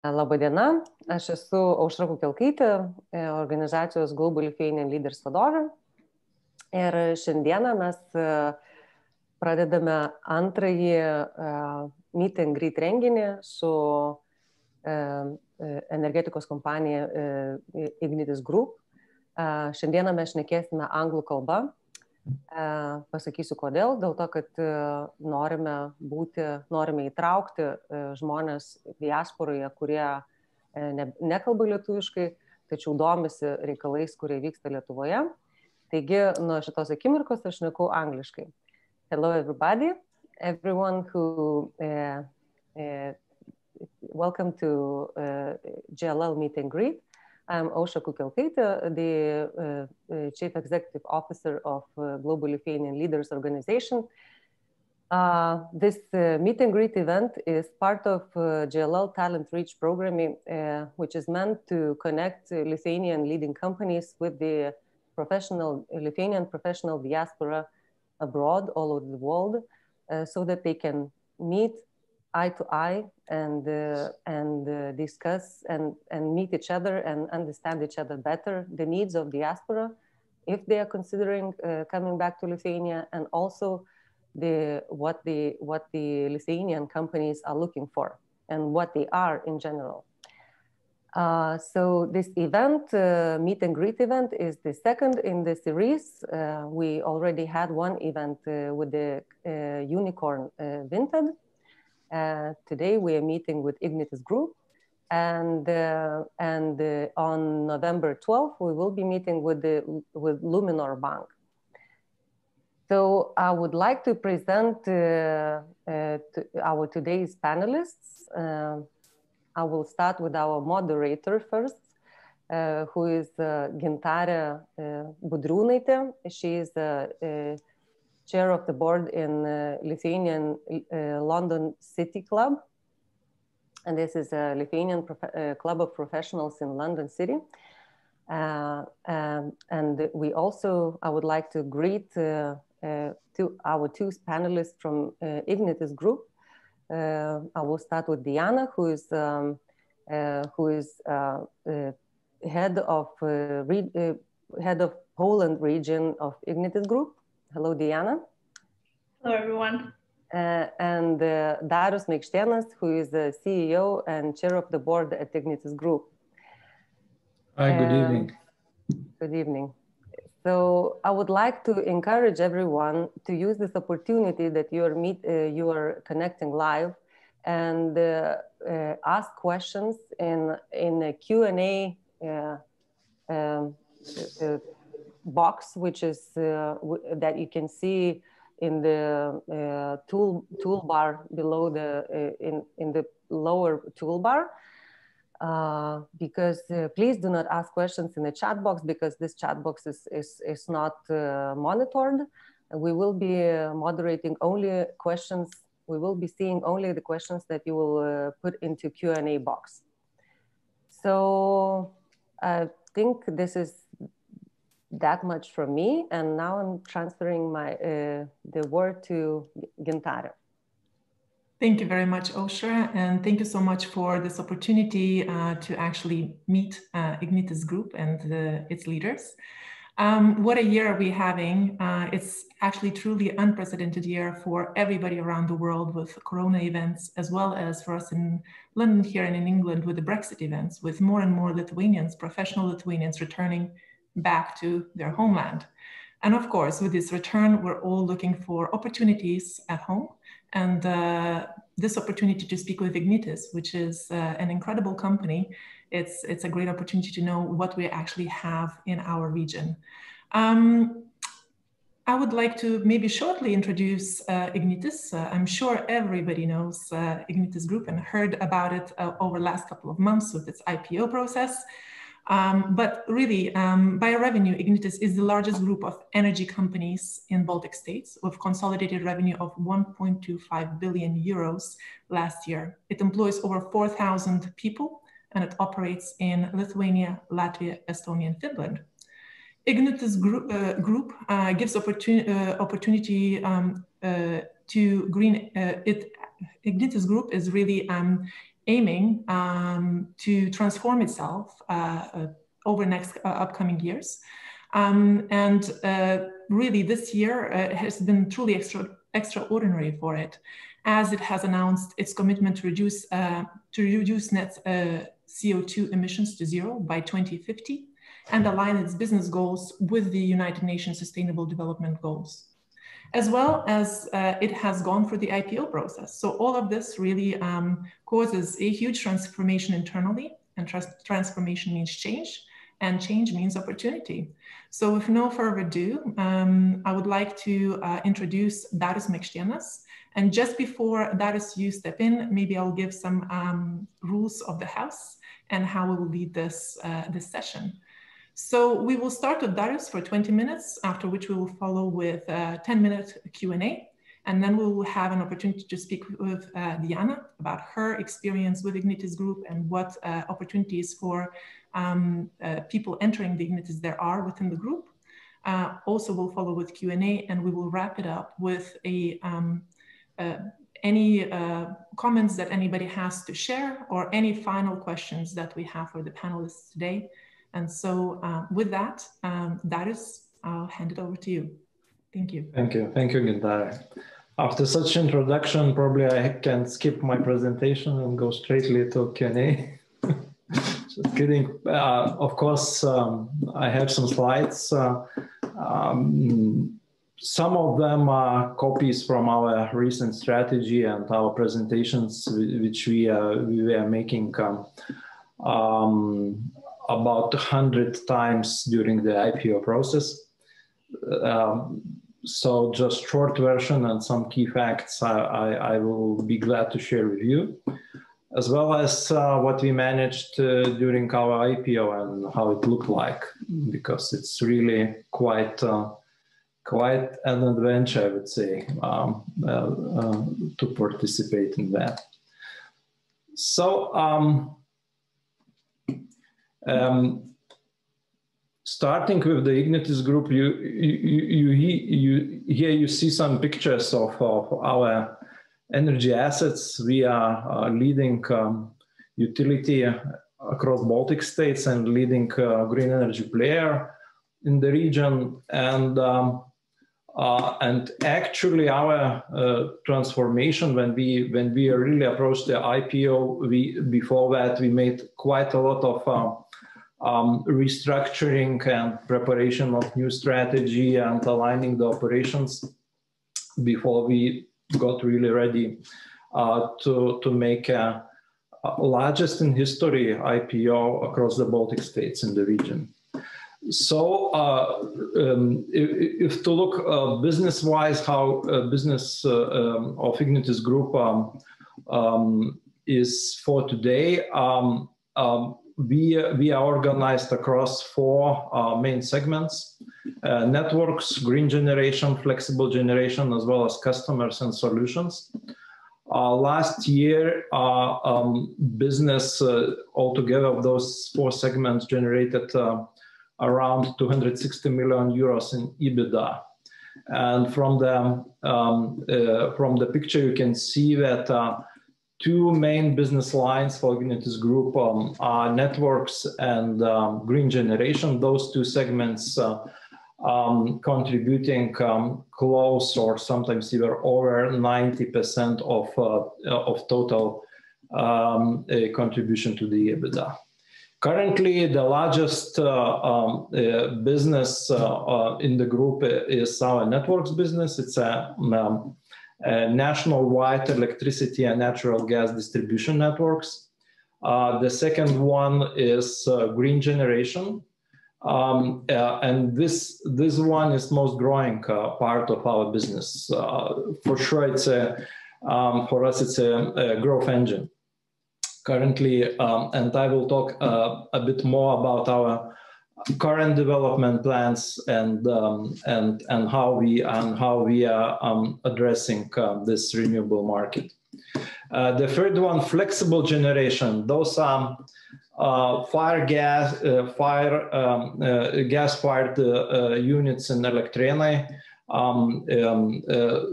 Labadiena, aš esu Aušra Kukelkaitė, e, organizacijos Global Lithuanian Leaders vadovė. Ir šiandieną mes e, pradedame antrąjį e, Meet and Greet renginį su energetikos kompanija Ignitis Group. Šiandieną mes šnekėsime anglų kalbą pasakysiu kodėl. Dėl to, kad e, norime būti, norime įtraukti e, žmonės diasporoje, kurie ne, nekalba lietuviškai, tačiau domisi reikalais, kurie vyksta Lietuvoje. Taigi, nuo šitos akimirkos aš neku angliškai. Hello everybody, everyone who uh, uh, welcome to uh, JLL meet and greet. I'm Aušra Kukelkaitė, the uh, uh, Chief Executive Officer of uh, Global Lithuanian Leaders Organization. Uh, this uh, meet and greet event is part of uh, Talent Reach program, which is meant to connect Lithuanian leading companies with the professional Lithuanian professional diaspora abroad all over the world, so that they can meet eye to eye and uh, and uh, discuss and and meet each other and understand each other better the needs of diaspora if they are considering uh, coming back to Lithuania and also the what the what the Lithuanian companies are looking for and what they are in general. Uh, so this event, uh, meet and greet event, is the second in the series. Uh, we already had one event with the unicorn Vinted, uh, today we are meeting with Ignitis Group and uh, and uh, on November 12th we will be meeting with the with Luminor Bank. So I would like to present uh, uh, to our today's panelists. I will start with our moderator first, who is Gintare Budrūnaitė. She is a chair of the board in uh, Lithuanian uh, London City Club. And this is a Lithuanian uh, club of professionals in London City. Uh, um, and we also, I would like to greet uh, uh, two, our two panelists from Ignitis Group. I will start with Diana, who is, um, who is head of head of Poland region of Ignitis Group. Hello, Diana. Hello, everyone. Uh, and uh, Darius Maikštėnas, who is the CEO and chair of the board at Ignitis Group. Hi, good um, evening. Good evening. So I would like to encourage everyone to use this opportunity that you are meet, uh, you are connecting live, and uh, uh, ask questions in in a Q and A uh, um, box, which is uh, that you can see in the uh, tool toolbar below the uh, in in the lower toolbar. Uh, because uh, please do not ask questions in the chat box because this chat box is is, is not uh, monitored. We will be moderating only questions. We will be seeing only the questions that you will put into Q and A box. So I think this is that much from me. And now I'm transferring my uh, the word to Gintare. Thank you very much, Aušra, and thank you so much for this opportunity uh, to actually meet uh, Ignitis Group and uh, its leaders. Um, what a year we're we having? Uh, it's actually truly unprecedented year for everybody around the world with Corona events, as well as for us in London here and in England with the Brexit events, with more and more Lithuanians, professional Lithuanians returning back to their homeland. And of course, with this return, we're all looking for opportunities at home. And uh, this opportunity to speak with Ignitis, which is uh, an incredible company, it's, it's a great opportunity to know what we actually have in our region. Um, I would like to maybe shortly introduce uh, Ignitis. Uh, I'm sure everybody knows uh, Ignitis Group and heard about it uh, over the last couple of months with its IPO process. Um, but really, um, by revenue, Ignitis is the largest group of energy companies in Baltic states with consolidated revenue of 1.25 billion euros last year. It employs over 4,000 people and it operates in Lithuania, Latvia, Estonia, and Finland. Ignitis Group, uh, group uh, gives opportun uh, opportunity um, uh, to green. Uh, it Ignitis Group is really um, aiming um, to transform itself uh, uh, over next uh, upcoming years. Um, and uh, really this year has been truly extra, extraordinary for it as it has announced its commitment to reduce, to reduce net CO2 emissions to zero by 2050 and align its business goals with the United Nations Sustainable Development Goals as well as uh, it has gone through the IPO process. So all of this really um, causes a huge transformation internally, and trans transformation means change, and change means opportunity. So with no further ado, um, I would like to uh, introduce Darius Maikštėnas. And just before Darius, you step in, maybe I'll give some um, rules of the house and how we will lead this, uh, this session. So we will start with Darius for 20 minutes, after which we will follow with a 10 minute Q&A. And then we will have an opportunity to speak with uh, Diana about her experience with Ignitis Group and what uh, opportunities for um, uh, people entering the Ignitis there are within the group. Uh, also, we'll follow with Q&A and we will wrap it up with a um, uh, any uh, comments that anybody has to share or any final questions that we have for the panelists today. And so uh, with that, um, I'll hand it over to you. Thank you. Thank you. Thank you, Gintare. After such introduction, probably I can skip my presentation and go straightly to Q&A. Just kidding. Uh, of course, um, I have some slides. Uh, um, some of them are copies from our recent strategy and our presentations, which we, uh, we were making um, um about 100 times during the IPO process. Um, so just short version and some key facts I, I, I, will be glad to share with you, as well as uh, what we managed uh, during our IPO and how it looked like, because it's really quite uh, quite an adventure, I would say, um, uh, uh, to participate in that. So um, um, starting with the Ignitis group, you, you, you, you, here you see some pictures of, of our energy assets. We are a leading um, utility across Baltic states and leading uh, green energy player in the region. And um, uh, and actually, our uh, transformation when we when we really approached the IPO, we before that we made quite a lot of uh, um, restructuring and preparation of new strategy and aligning the operations before we got really ready uh, to, to make a, a, largest in history IPO across the Baltic states in the region. So, uh, um, if, if, to look uh, business-wise, how uh, business uh, um, of Ignitis Group um, um, is for today, um, um, we, we are organized across four uh, main segments uh, networks, green generation, flexible generation, as well as customers and solutions. Uh, last year, uh, um, business uh, altogether of those four segments generated uh, around 260 million euros in EBITDA. And from the um, from the picture, you can see that two main business lines for Ignitis Group um, are networks and um, green generation. Those two segments uh, um, contributing um, close or sometimes even over 90% of, uh, of total um, contribution to the EBITDA. Currently, the largest uh, um, uh, business uh, uh, in the group is our networks business. It's a national-wide electricity and natural gas distribution networks. Uh, the second one is uh, green generation. Um, and this, this one is most growing part of our business. for sure, it's a, um, for us, it's a, a growth engine currently, um, and I will talk uh, a bit more about our current development plans and um, and and how we and how we are um, addressing uh, this renewable market. Uh, the third one, flexible generation. Those are uh, fire gas, uh, fire um, uh, gas-fired uh, units in Elektrėnai. Um, um,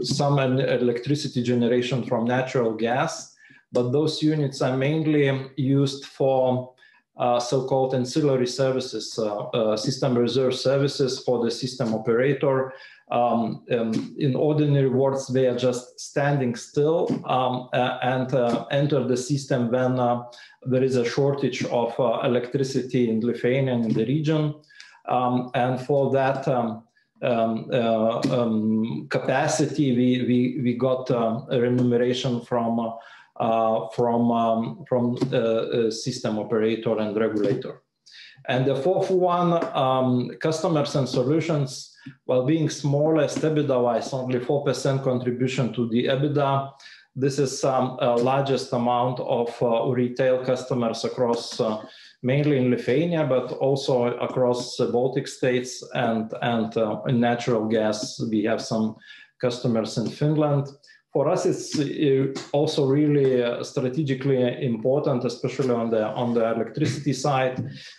some electricity generation from natural gas. but those units are mainly used for so-called ancillary services, uh, uh, system reserve services for the system operator. Um, um, in ordinary words, they are just standing still um, and enter the system when there is a shortage of electricity in Lithuania and in the region. Um, and for that, um, um, uh, capacity, we, we, we got uh, a remuneration from, uh, uh from, um, from the system operator and regulator. And the fourth one, um, customers and solutions, while being smallest EBITDA-wise, only 4% contribution to the EBITDA. This is um, largest amount of uh, retail customers across uh, mainly in Lithuania, but also across the Baltic states and, and uh, in natural gas. We have some customers in Finland. For us, it's uh, also really uh, strategically important, especially on the on the electricity side,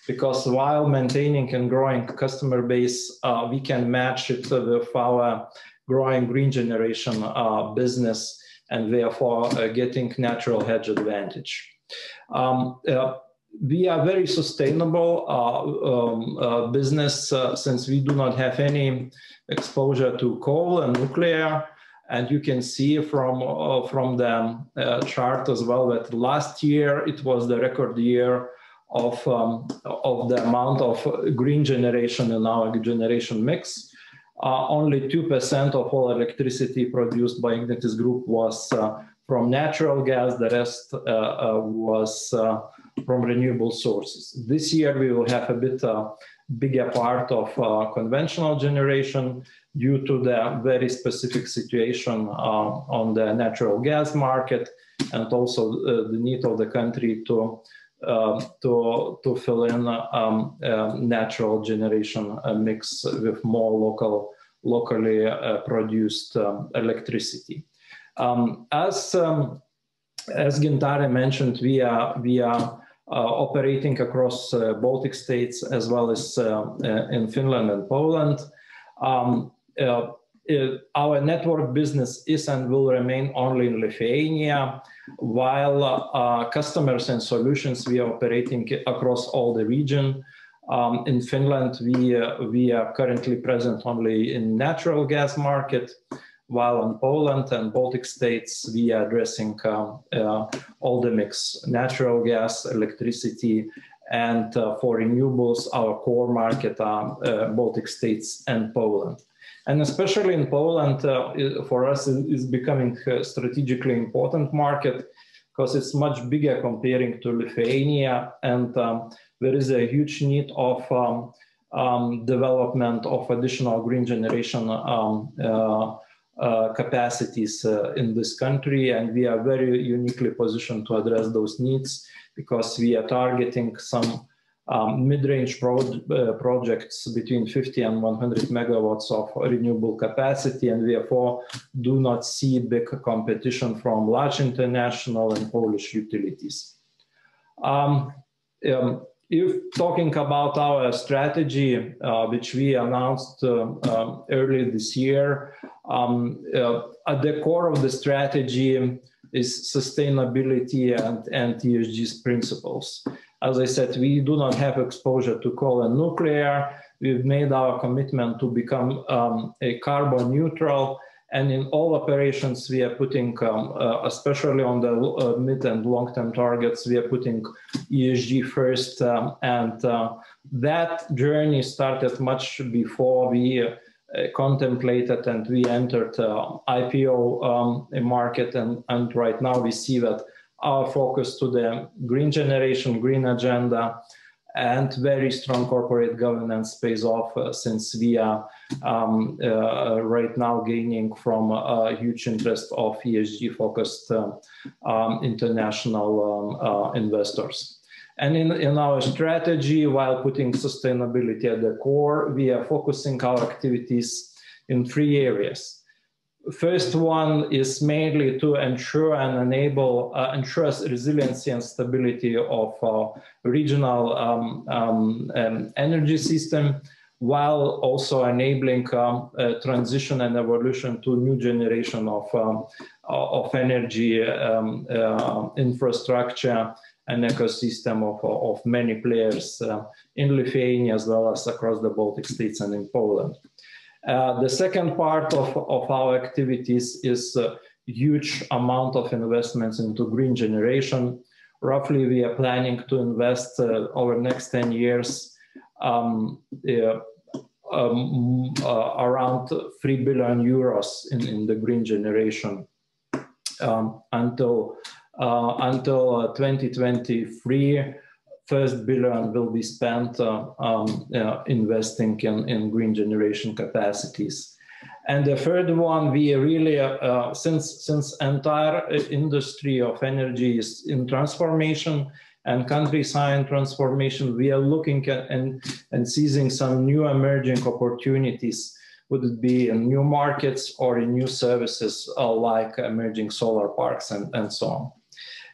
because while maintaining and growing customer base, uh, we can match it with our growing green generation uh, business, and therefore uh, getting natural hedge advantage. Um, we are very sustainable uh, um, uh, business uh, since we do not have any exposure to coal and nuclear. And you can see from, uh, from the uh, chart as well that last year it was the record year of, um, of the amount of green generation in our generation mix. Uh, only 2% of all electricity produced by Ignitis Group was from natural gas, the rest was from renewable sources. This year we will have a bit uh, bigger part of uh, conventional generation due to the very specific situation uh, on the natural gas market and also uh, the need of the country to uh, to to fill in um, natural generation mix with more local locally produced um, electricity. Um, as um, as Gintarė mentioned, we are we are uh, operating across uh, Baltic states as well as uh, in Finland and Poland. Um, our network business is and will remain only in Lithuania, while uh, customers and solutions we are operating across all the region. Um, in Finland, we, uh, we are currently present only in natural gas market while in Poland and Baltic states, we are addressing um, uh, all the mix, natural gas, electricity, and uh, for renewables, our core market are uh, Baltic states and Poland. And especially in Poland, uh, for us, is becoming a strategically important market because it's much bigger comparing to Lithuania, and um, there is a huge need of um, um, development of additional green generation um, uh, capacities uh, in this country, and we are very uniquely positioned to address those needs because we are targeting some um, mid-range pro uh, projects between 50 and 100 megawatts of renewable capacity, and therefore do not see big competition from large international and Polish utilities. Um, um, if talking about our strategy, uh, which we announced uh, um, early this year, um, uh, at the core of the strategy is sustainability and, and ESG principles. As I said, we do not have exposure to coal and nuclear. We've made our commitment to become um, a carbon neutral and in all operations, we are putting, um, uh, especially on the uh, mid and long term targets, we are putting ESG first. Um, and uh, that journey started much before we uh, contemplated and we entered uh, IPO um, market. And, and right now we see that our focus to the green generation, green agenda, and very strong corporate governance pays off uh, since we are um, uh, right now gaining from a huge interest of ESG focused uh, um, international um, uh, investors. And in, in our strategy, while putting sustainability at the core, we are focusing our activities in three areas. First one is mainly to ensure and enable uh, ensure resiliency and stability of our regional um, um, um, energy system while also enabling um, transition and evolution to new generation of, um, of energy um, uh, infrastructure and ecosystem of, of many players uh, in Lithuania as well as across the Baltic states and in Poland. Uh, the second part of, of our activities is a huge amount of investments into green generation. Roughly, we are planning to invest uh, over next 10 years um, uh, um, uh, around 3 billion euros in, in the green generation um, until until 2023 first billion will be spent uh, um, uh, investing in, in green generation capacities. And the third one, we really, uh, uh since, since entire industry of energy is in transformation and countryside transformation, we are looking at and, and seizing some new emerging opportunities. Would it be in new markets or in new services uh, like emerging solar parks and, and so on.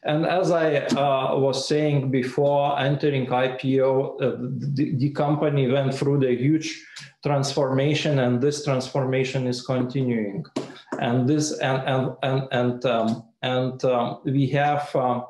And as I uh, was saying before entering IPO, uh, the, the, company went through the huge transformation, and this transformation is continuing. And this and and and and um, and um, we have um,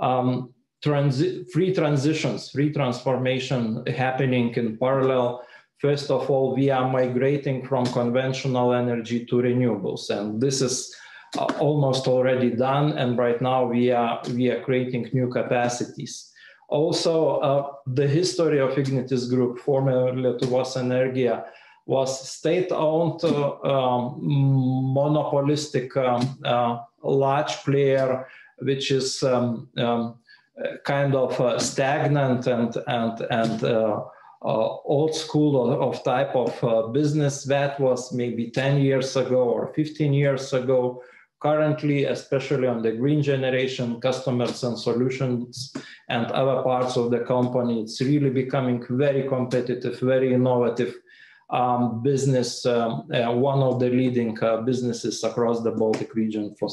um transi- free transitions, free transformation happening in parallel. First of all, we are migrating from conventional energy to renewables, and this is almost already done, and right now we are we are creating new capacities. Also, uh, the history of Ignitis Group, formerly Lietuvos Energija, was state-owned, uh, um, monopolistic, um, uh, large player, which is um, um kind of uh, stagnant and and and uh, old school of, of type of business. That was maybe 10 years ago or 15 years ago currently, especially on the green generation, customers and solutions and other parts of the company, it's really becoming very competitive, very innovative um, business, um, uh, one of the leading uh, businesses across the Baltic region for,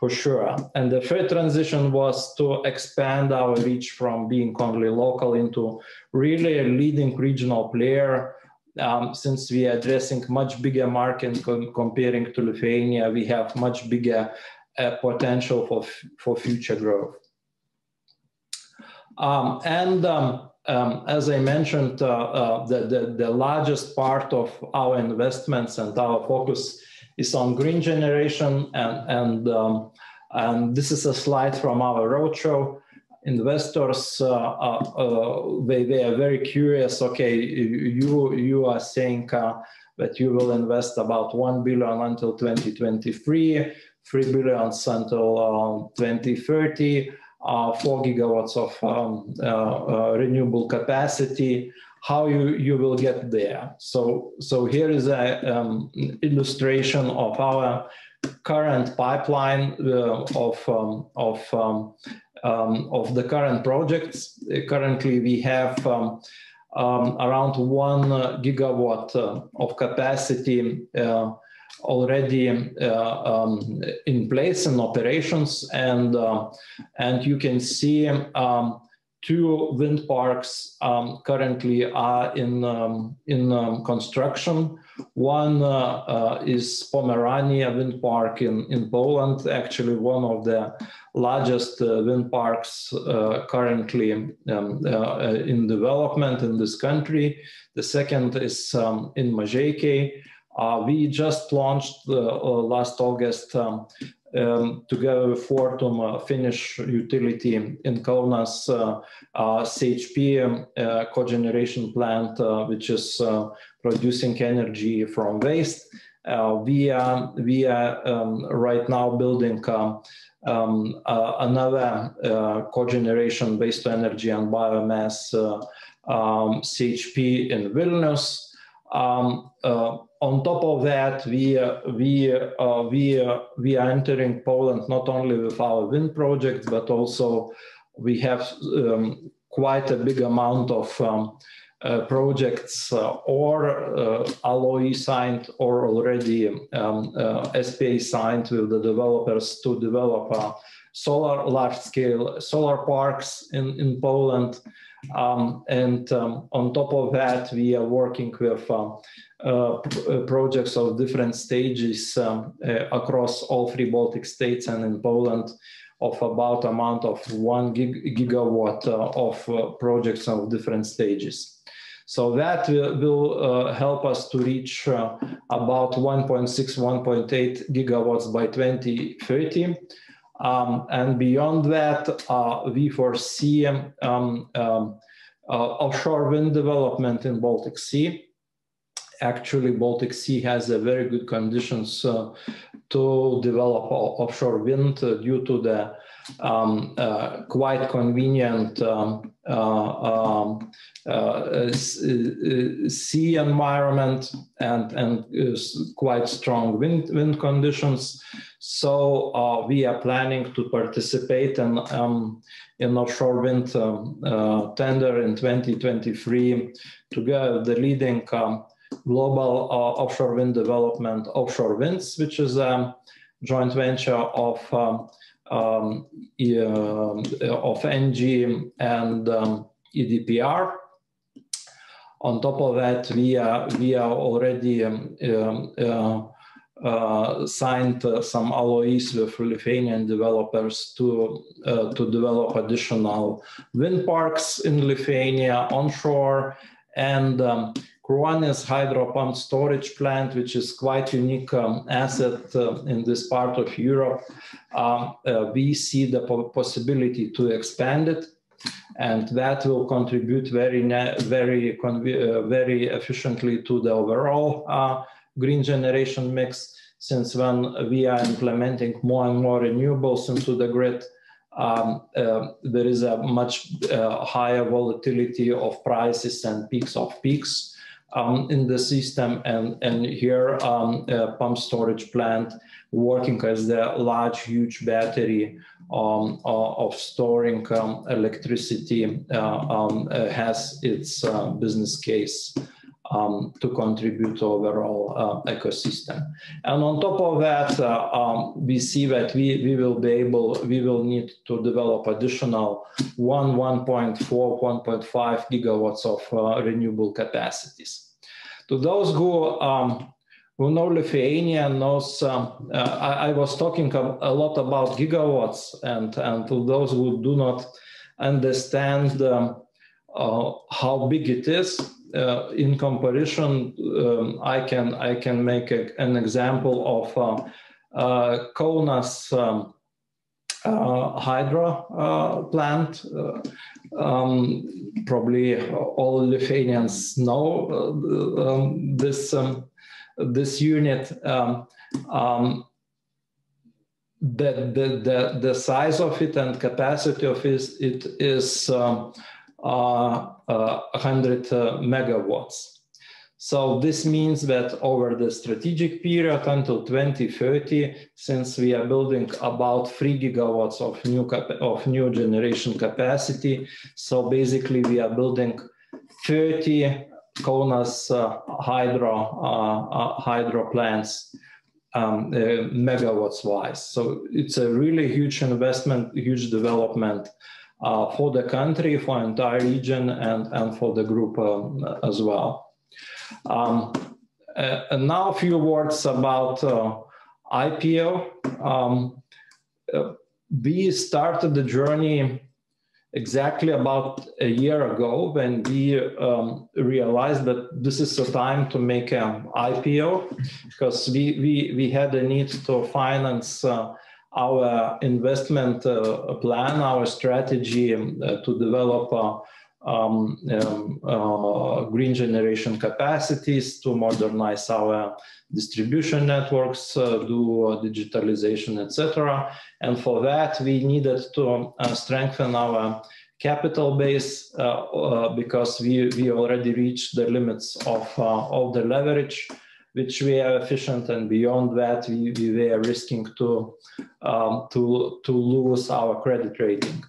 for sure. And the third transition was to expand our reach from being only local into really a leading regional player um, since we are addressing much bigger market com comparing to Lithuania, we have much bigger uh, potential for, for future growth. Um, and um, um as I mentioned, uh, uh, the, the, the, largest part of our investments and our focus is on green generation. And, and, um, and this is a slide from our roadshow investors uh, uh, uh, they, they are very curious okay you you are saying that you will invest about 1 billion until 2023 3 billions until 2030 uh, 4 gigawatts of um, uh, uh, renewable capacity. How you, you will get there? So so here is an um, illustration of our current pipeline of um, of um, um, of the current projects. Uh, currently, we have um, um, around one uh, gigawatt uh, of capacity uh, already uh, um, in place in operations, and uh, and you can see um, two wind parks um, currently are in um, in um, construction. One uh, uh, is Pomerania Wind Park in in Poland, actually one of the largest uh, wind parks uh, currently um, uh, in development in this country. The second is um, in Mažeikiai. Uh, we just launched last August um, together with Fortum, a Finnish utility in Kaunas, uh, uh, CHP um, uh, cogeneration plant, uh, which is uh, producing energy from waste. Uh, we are, we are um, right now building um, um another cogeneration waste energy and biomass um, CHP in Vilnius. Um, uh, on top of that, we uh, we uh, we uh, we are entering Poland not only with our wind projects, but also we have um, quite a big amount of um, uh, projects uh, or LOI signed or already um, SPA signed with the developers to develop solar large-scale solar parks in in Poland. Um, and um, on top of that, we are working with uh, uh, projects of different stages um, uh, across all three Baltic states and in Poland of about amount of one gig gigawatt uh, of uh, projects of different stages. So that will, uh, help us to reach uh, about 1.6, 1.8 gigawatts by 2030. Um, and beyond that, uh, we foresee um, um, uh, offshore wind development in Baltic Sea. Actually, Baltic Sea has a very good conditions uh, to develop offshore wind uh, due to the um, uh, quite convenient um, uh, um, uh, sea environment and, and quite strong wind, wind conditions. So uh, we are planning to participate in, um, in offshore wind um, uh, tender in 2023 together the leading um, global uh, offshore wind development offshore winds, which is a joint venture of um, um, of ENGIE and um, EDPR. On top of that, we are, we are already um, um, uh, uh, signed uh, some LOIs with Lithuanian developers to uh, to develop additional wind parks in Lithuania onshore and um, Kruonis hydro pump storage plant, which is quite unique um, asset uh, in this part of Europe. Um, uh, we see the po possibility to expand it, and that will contribute very, very, uh, very efficiently to the overall uh, green generation mix. Since when we are implementing more and more renewables into the grid, um, uh, there is a much uh, higher volatility of prices and peaks of peaks um, in the system. And, and here, um, pump storage plant working as the large, huge battery um, of storing um, electricity uh, um, uh, has its uh, business case um, to contribute to overall uh, ecosystem. And on top of that, uh, um, we see that we, we will be able, we will need to develop additional 1, 1.4, 1.5 gigawatts of uh, renewable capacities. To those who um, who know Lithuania knows um, I, I, was talking a, a, lot about gigawatts, and and to those who do not understand um, uh, how big it is, uh, in comparison, um, I can I can make a, an example of uh, uh um, uh, hydro uh, plant. Um, probably all Lithuanians know um, this um, this unit. Um, um, the, the, the, the size of it and capacity of it, it is um, uh, uh, 100 uh, megawatts. So this means that over the strategic period until 2030, since we are building about three gigawatts of new of new generation capacity, so basically we are building 30 Kaunas uh, hydro uh, uh, hydro plants um, uh, megawatts wise. So it's a really huge investment, huge development for the country, for entire region, and, and for the group um, as well. Um, uh, and now a few words about uh, IPO. Um, uh, we started the journey exactly about a year ago when we um, realized that this is the time to make an IPO because we, we, we had a need to finance uh, our investment uh, plan, our strategy um, uh, to develop uh, um, um, uh, green generation capacities, to modernize our distribution networks, uh, do digitalization, etc. And for that, we needed to strengthen our capital base because we, we already reached the limits of, of the leverage which we are efficient and beyond that we, we were risking to um, to to lose our credit rating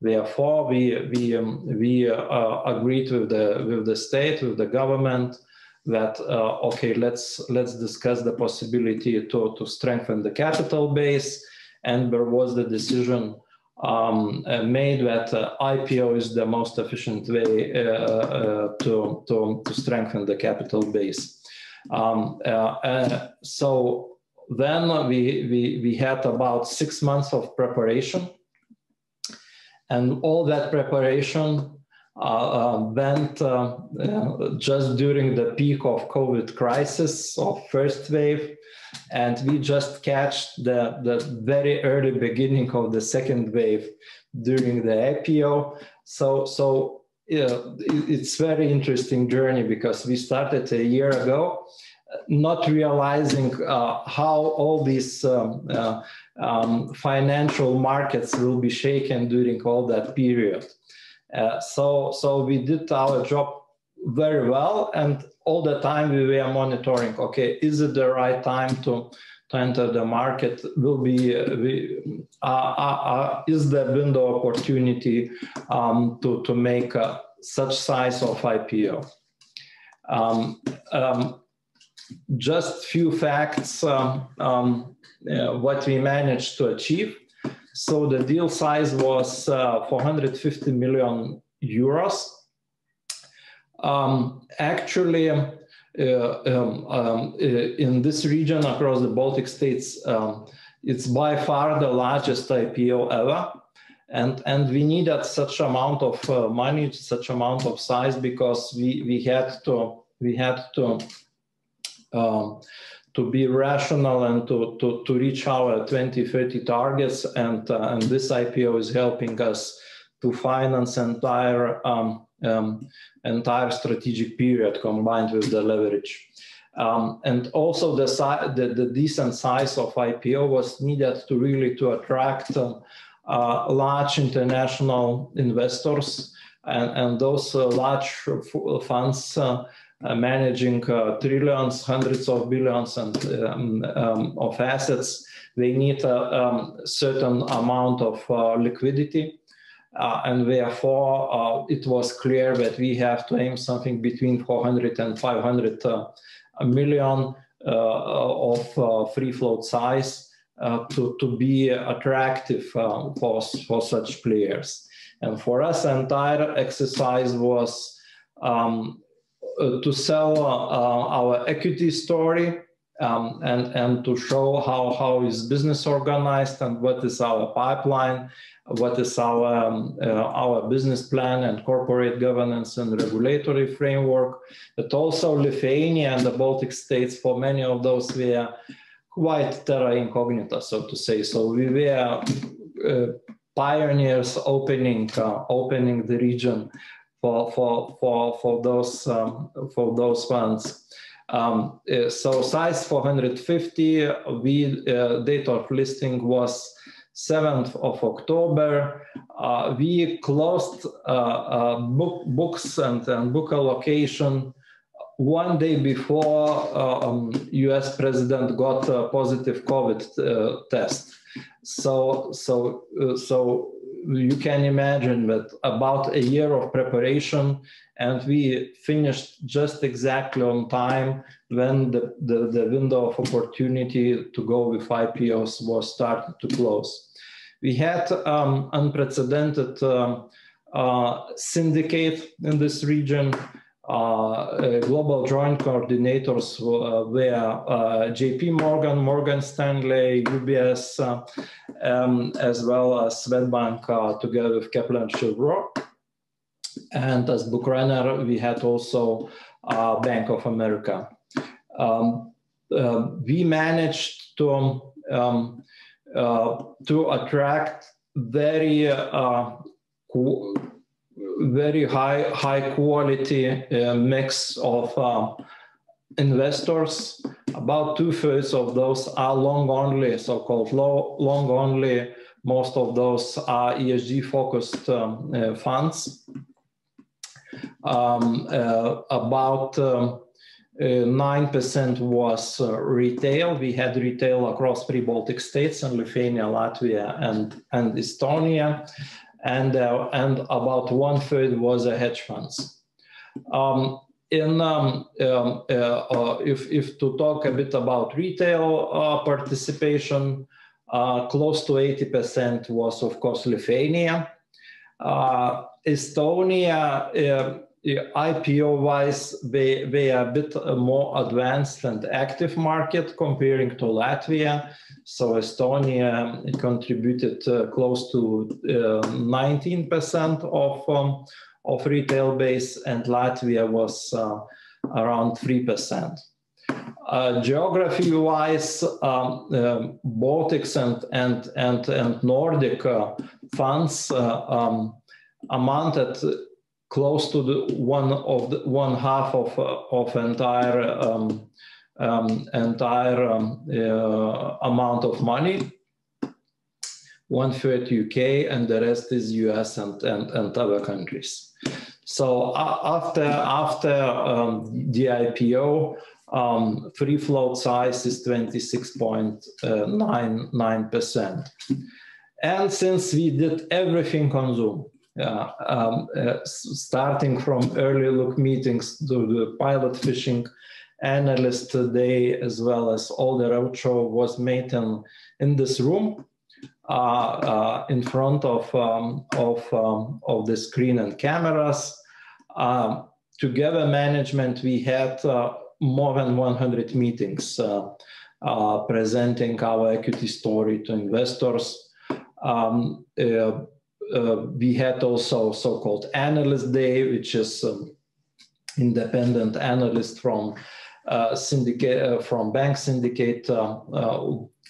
therefore we we um, we uh, agreed with the with the state with the government that uh, okay let's let's discuss the possibility to to strengthen the capital base and there was the decision um, uh, made that uh, IPO is the most efficient way uh, uh, to, to, to, strengthen the capital base. Um, uh, so then we, we, we had about six months of preparation. And all that preparation uh, went just during the peak of COVID crisis of first wave and we just catched the, the very early beginning of the second wave during the IPO. So, so yeah, it's very interesting journey because we started a year ago, not realizing uh, how all these um, uh, um, financial markets will be shaken during all that period. Uh, so, so we did our job very well and all the time we were monitoring okay is it the right time to to enter the market will be, uh, we, is the window opportunity um, to, to make uh, such size of IPO. Um, um, just few facts um, um what we managed to achieve. So the deal size was uh, 450 million euros um, actually, uh, um, uh, in this region across the Baltic states, it's by far the largest IPO ever. And, and we needed such amount of uh, money, such amount of size because we, we had to, we had to, um, to be rational and to, to, to reach our 2030 targets. And, uh, and this IPO is helping us to finance entire um, um, entire strategic period combined with the leverage. Um, and also the, the, the, decent size of IPO was needed to really to attract uh, uh, large international investors and, and those uh, large funds uh, uh, managing uh, trillions, hundreds of billions and, um, um, of assets, they need a um, certain amount of liquidity uh, and therefore, uh, it was clear that we have to aim something between 400 and 500 uh, million uh, of uh, free float size uh, to, to be attractive for, for such players. And for us, the entire exercise was um, to sell our equity story um, and, and to show how, how is business organized and what is our pipeline what is our, um, uh, our business plan and corporate governance and regulatory framework, but also Lithuania and the Baltic states, for many of those were quite terra incognita, so to say. So we were uh, pioneers opening, uh, opening the region for, for, for, for, those, um, for those funds. Um, uh, so size 450, we, uh, date of listing was 7th of October, uh, we closed uh, uh, book, books and, and, book allocation one day before uh, um, US president got a positive COVID test. So, so, so you can imagine that about a year of preparation and we finished just exactly on time when the, the, the window of opportunity to go with IPOs was started to close. We had um, unprecedented um, uh, syndicate in this region. Uh, global joint coordinators uh, were uh, JP Morgan, Morgan Stanley, UBS, uh, um, as well as Swedbank uh, together with Kepler and Cheuvreux. And as bookrunner, we had also Bank of America. Um, we managed to um, uh, to attract very uh, very high high quality uh, mix of investors. About two thirds of those are long only, so-called long only. Most of those are ESG focused um, uh, funds. Um, uh, about um, 9% was uh, retail. We had retail across three Baltic states and Lithuania, Latvia, and, and Estonia. And, uh, and about one third was uh, hedge funds. Um, in um, um, uh, uh, if, if to talk a bit about retail uh, participation, Uh, close to 80% was, of course, Lithuania. Estonia, uh, IPO wise, they, they are a bit more advanced and active market comparing to Latvia. So Estonia contributed uh, close to 19% uh, of, um, of retail base and Latvia was uh, around 3%. Uh, geography wise, um, um, Baltics and, and, and, and Nordic uh, funds uh, um, amounted close to the one of the one half of, uh, of entire um, um, entire um, uh, amount of money. One third UK and the rest is US and, and, and other countries. So after after um, the IPO, um, free float size is 26.99%. And since we did everything on Zoom, uh, um, uh, starting from early look meetings to the pilot fishing analyst day, as well as all the roadshow was made in, in this room. Uh, uh, in front of um, of um, of the screen and cameras. Um, together management, we had uh, more than 100 meetings uh, presenting our equity story to investors. Um, uh, we had also so-called analyst day, which is um, independent analyst from syndicate from bank syndicate.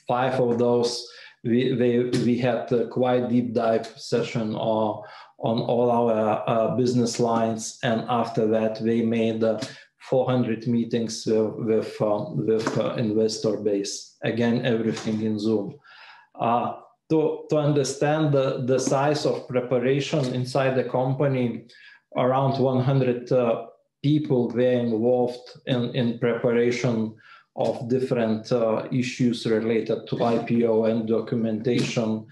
five of those we they, we had a quite deep dive session on on all our uh, business lines, and after that we made uh, 400 meetings with, with, with uh, investor base. Again, everything in Zoom. Uh, to, to understand the, the size of preparation inside the company, around 100 uh, people were involved in, in preparation of different uh, issues related to IPO and documentation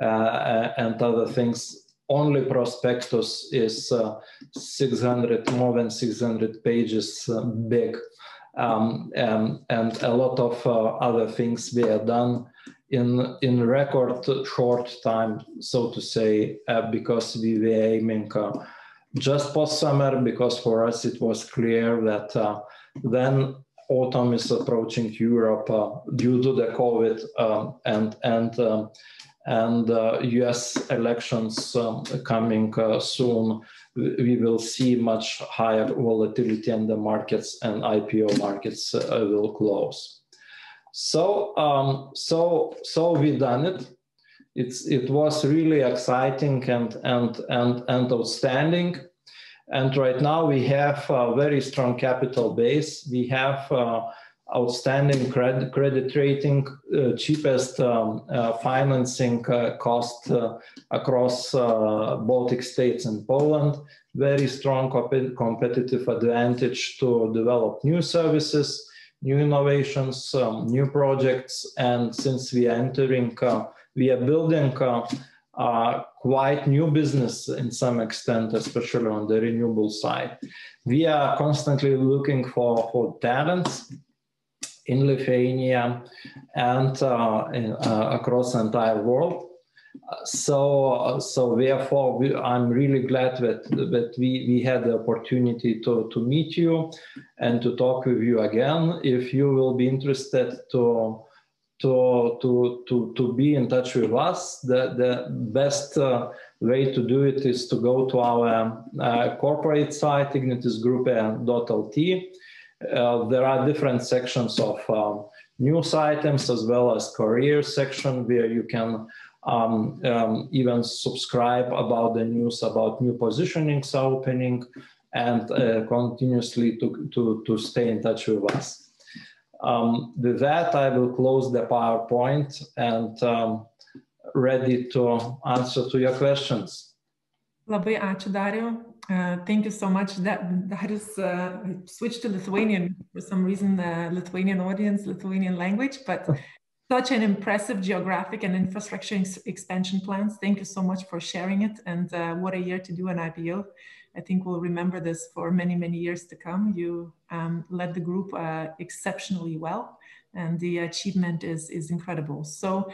uh, and other things only prospectus is uh, 600, more than 600 pages uh, big. Um, and, and, a lot of uh, other things were done in, in record short time, so to say, uh, because we were aiming uh, just post summer, because for us it was clear that uh, then autumn is approaching Europe due to the COVID um, and, and um, and uh, US elections um, coming uh, soon, we will see much higher volatility in the markets and IPO markets uh, will close. So, um, so, so we done it. It's, it was really exciting and, and, and, and outstanding. And right now we have a very strong capital base. We have uh, outstanding credit, credit rating, uh, cheapest um, uh, financing uh, cost uh, across uh, Baltic states and Poland, very strong comp- competitive advantage to develop new services, new innovations, um, new projects. And since we are entering, uh, we are building quite new business in some extent, especially on the renewable side. We are constantly looking for, for talents in Lithuania and uh, in, uh, across the entire world. So, so therefore, we, I'm really glad that that we, we had the opportunity to, to meet you and to talk with you again. If you will be interested to to to to to be in touch with us, the the best uh, way to do it is to go to our uh, corporate site ignitisgroup.lt uh, there are different sections of um, news items as well as career section where you can um, um, even subscribe about the news about new positionings opening and uh, continuously to, to, to stay in touch with us. Um, with that, I will close the PowerPoint and um, ready to answer to your questions. Labai ačiū Dariau. Uh, thank you so much. That that is uh, switched to Lithuanian for some reason. Uh, Lithuanian audience, Lithuanian language, but such an impressive geographic and infrastructure ex expansion plans. Thank you so much for sharing it. And uh, what a year to do an IPO. I think we'll remember this for many many years to come. You um, led the group uh, exceptionally well, and the achievement is is incredible. So.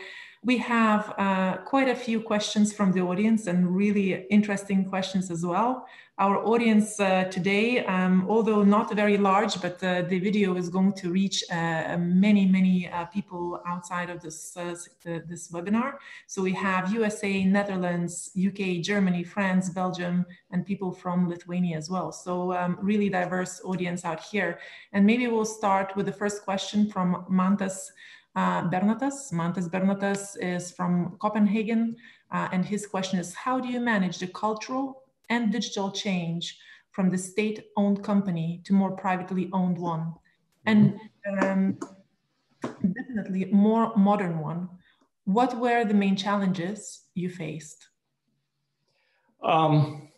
We have uh, quite a few questions from the audience and really interesting questions as well. Our audience uh, today, um, although not very large, but uh, the video is going to reach uh, many, many uh, people outside of this, uh, this webinar. So we have USA, Netherlands, UK, Germany, France, Belgium, and people from Lithuania as well. So um, really diverse audience out here. And maybe we'll start with the first question from Mantas uh, Bernatas. Mantas Bernatas is from Copenhagen, uh, and his question is, how do you manage the cultural and digital change from the state-owned company to more privately owned one? And um, definitely more modern one. What were the main challenges you faced? Um,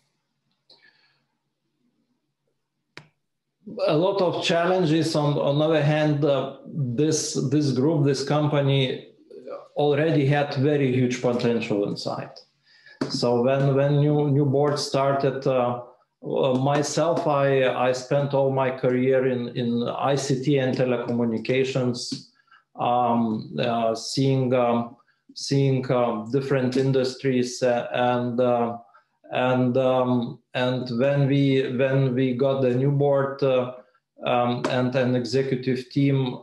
a lot of challenges. On on other hand, uh, this this group, this company, already had very huge potential inside. So when when new new board started. Uh, uh, myself, I, I spent all my career in, in ICT and telecommunications, um, uh, seeing um, seeing um, different industries uh, and uh, and um, and when we when we got the new board um, and an executive team,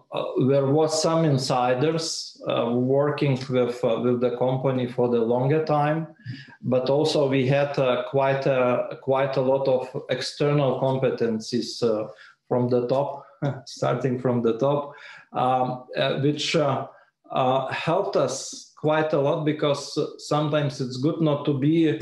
there was some insiders uh, working with uh, with the company for the longer time, but also we had uh, quite a quite a lot of external competencies uh, from the top, starting from the top, um, which helped us quite a lot because sometimes it's good not to be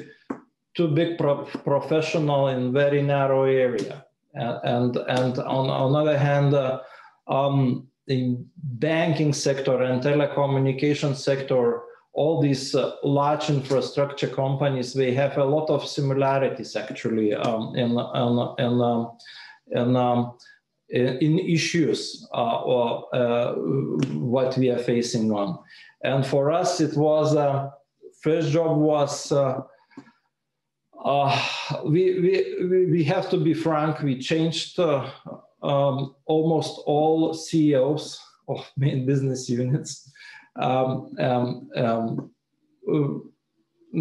too big pro professional in very narrow area. and and on, on other hand, uh, um, in banking sector and telecommunication sector, all these uh, large infrastructure companies, they have a lot of similarities actually um, in, in, in, um, in, um, in, issues uh, or uh, what we are facing on. And for us, it was, uh, first job was uh, uh, we, we, we have to be frank, we changed um, almost all CEOs of main business units. Um, um, um uh,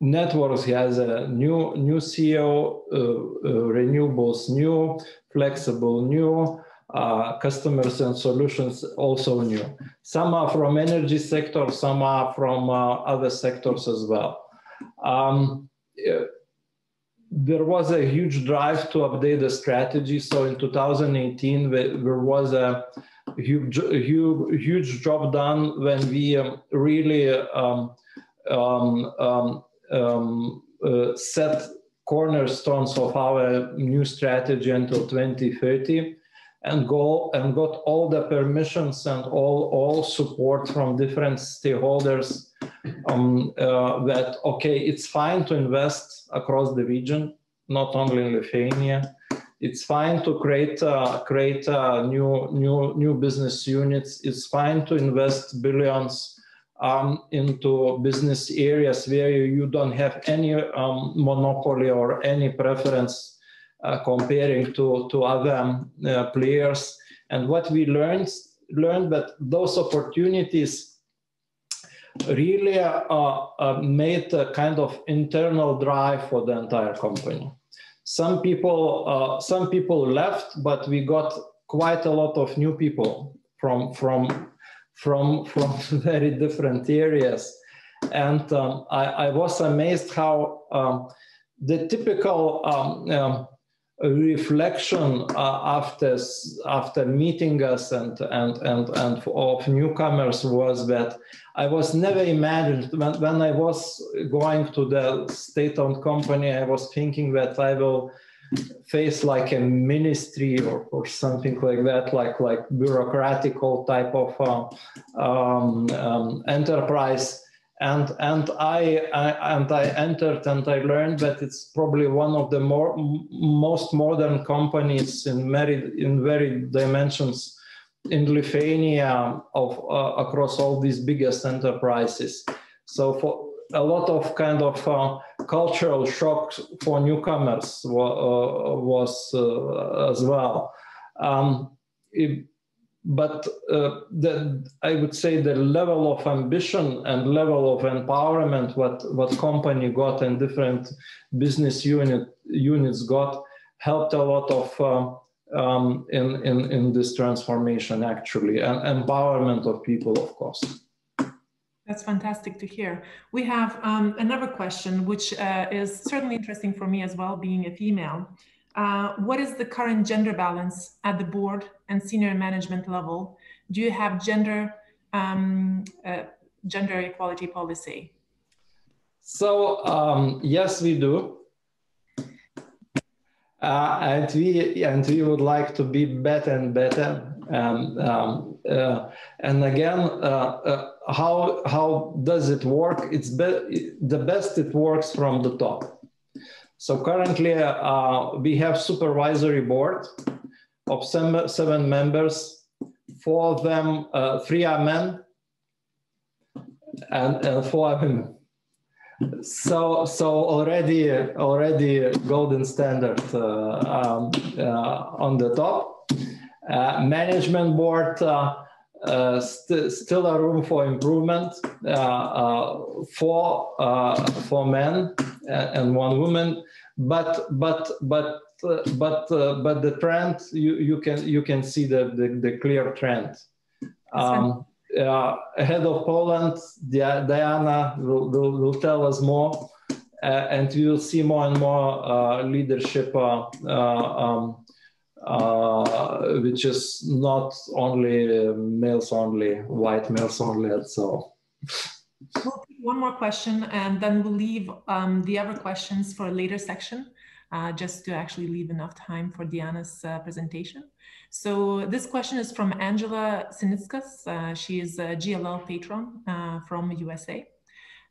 networks has a new new CEO, uh, uh, renewables new, flexible new, uh, customers and solutions also new. Some are from energy sector, some are from uh, other sectors as well. Um, there was a huge drive to update the strategy. So in 2018, there was a huge, huge, huge job done when we um, really um, um, um, um uh, set cornerstones of our new strategy until 2030 and go and got all the permissions and all all support from different stakeholders um, uh, that okay it's fine to invest across the region not only in lithuania. It's fine to create uh, create uh, new new new business units. It's fine to invest billions um, into business areas where you don't have any um, monopoly or any preference comparing to, to other uh, players. And what we learned, learned that those opportunities really uh, made a kind of internal drive for the entire company. Some people, some people left, but we got quite a lot of new people from from from from very different areas and um, I, I, was amazed how um, the typical um, um reflection uh, after after meeting us and and and and of newcomers was that I was never imagined when, when I was going to the state-owned company I was thinking that I will face like a ministry or, or something like that like like bureaucratical type of uh, um, um, enterprise and and I, I, and I entered and I learned that it's probably one of the more most modern companies in very in very dimensions in Lithuania of uh, across all these biggest enterprises. So for a lot of kind of uh, cultural shock for newcomers uh, was uh, as well. Um, it, but uh, the, I would say the level of ambition and level of empowerment what what company got and different business unit units got helped a lot of uh, um, in, in in this transformation actually and empowerment of people of course. That's fantastic to hear. We have um, another question, which uh, is certainly interesting for me as well, being a female. Uh, what is the current gender balance at the board and senior management level? Do you have gender um, uh, gender equality policy? So um, yes, we do, uh, and we and we would like to be better and better. Um, um uh, and again, uh, how how does it work? It's be the best it works from the top. So currently uh, we have supervisory board of seven, members. Four of them, uh, three are men and, and four are women. So, so already, already golden standard uh, um, uh, on the top. Uh, management board, uh, st still a room for improvement uh, uh, for uh, for men and one woman. But but but but but the trend you you can you can see the the, the clear trend. Um, uh, ahead of Poland, Diana will, will, will tell us more, uh, and we will see more and more uh, leadership um, uh, which is not only males only, white males only. So. We'll one more question and then we'll leave um, the other questions for a later section, uh, just to actually leave enough time for Diana's uh, presentation. So this question is from Angela Sinitskas. Uh, she is a GLL patron uh, from USA.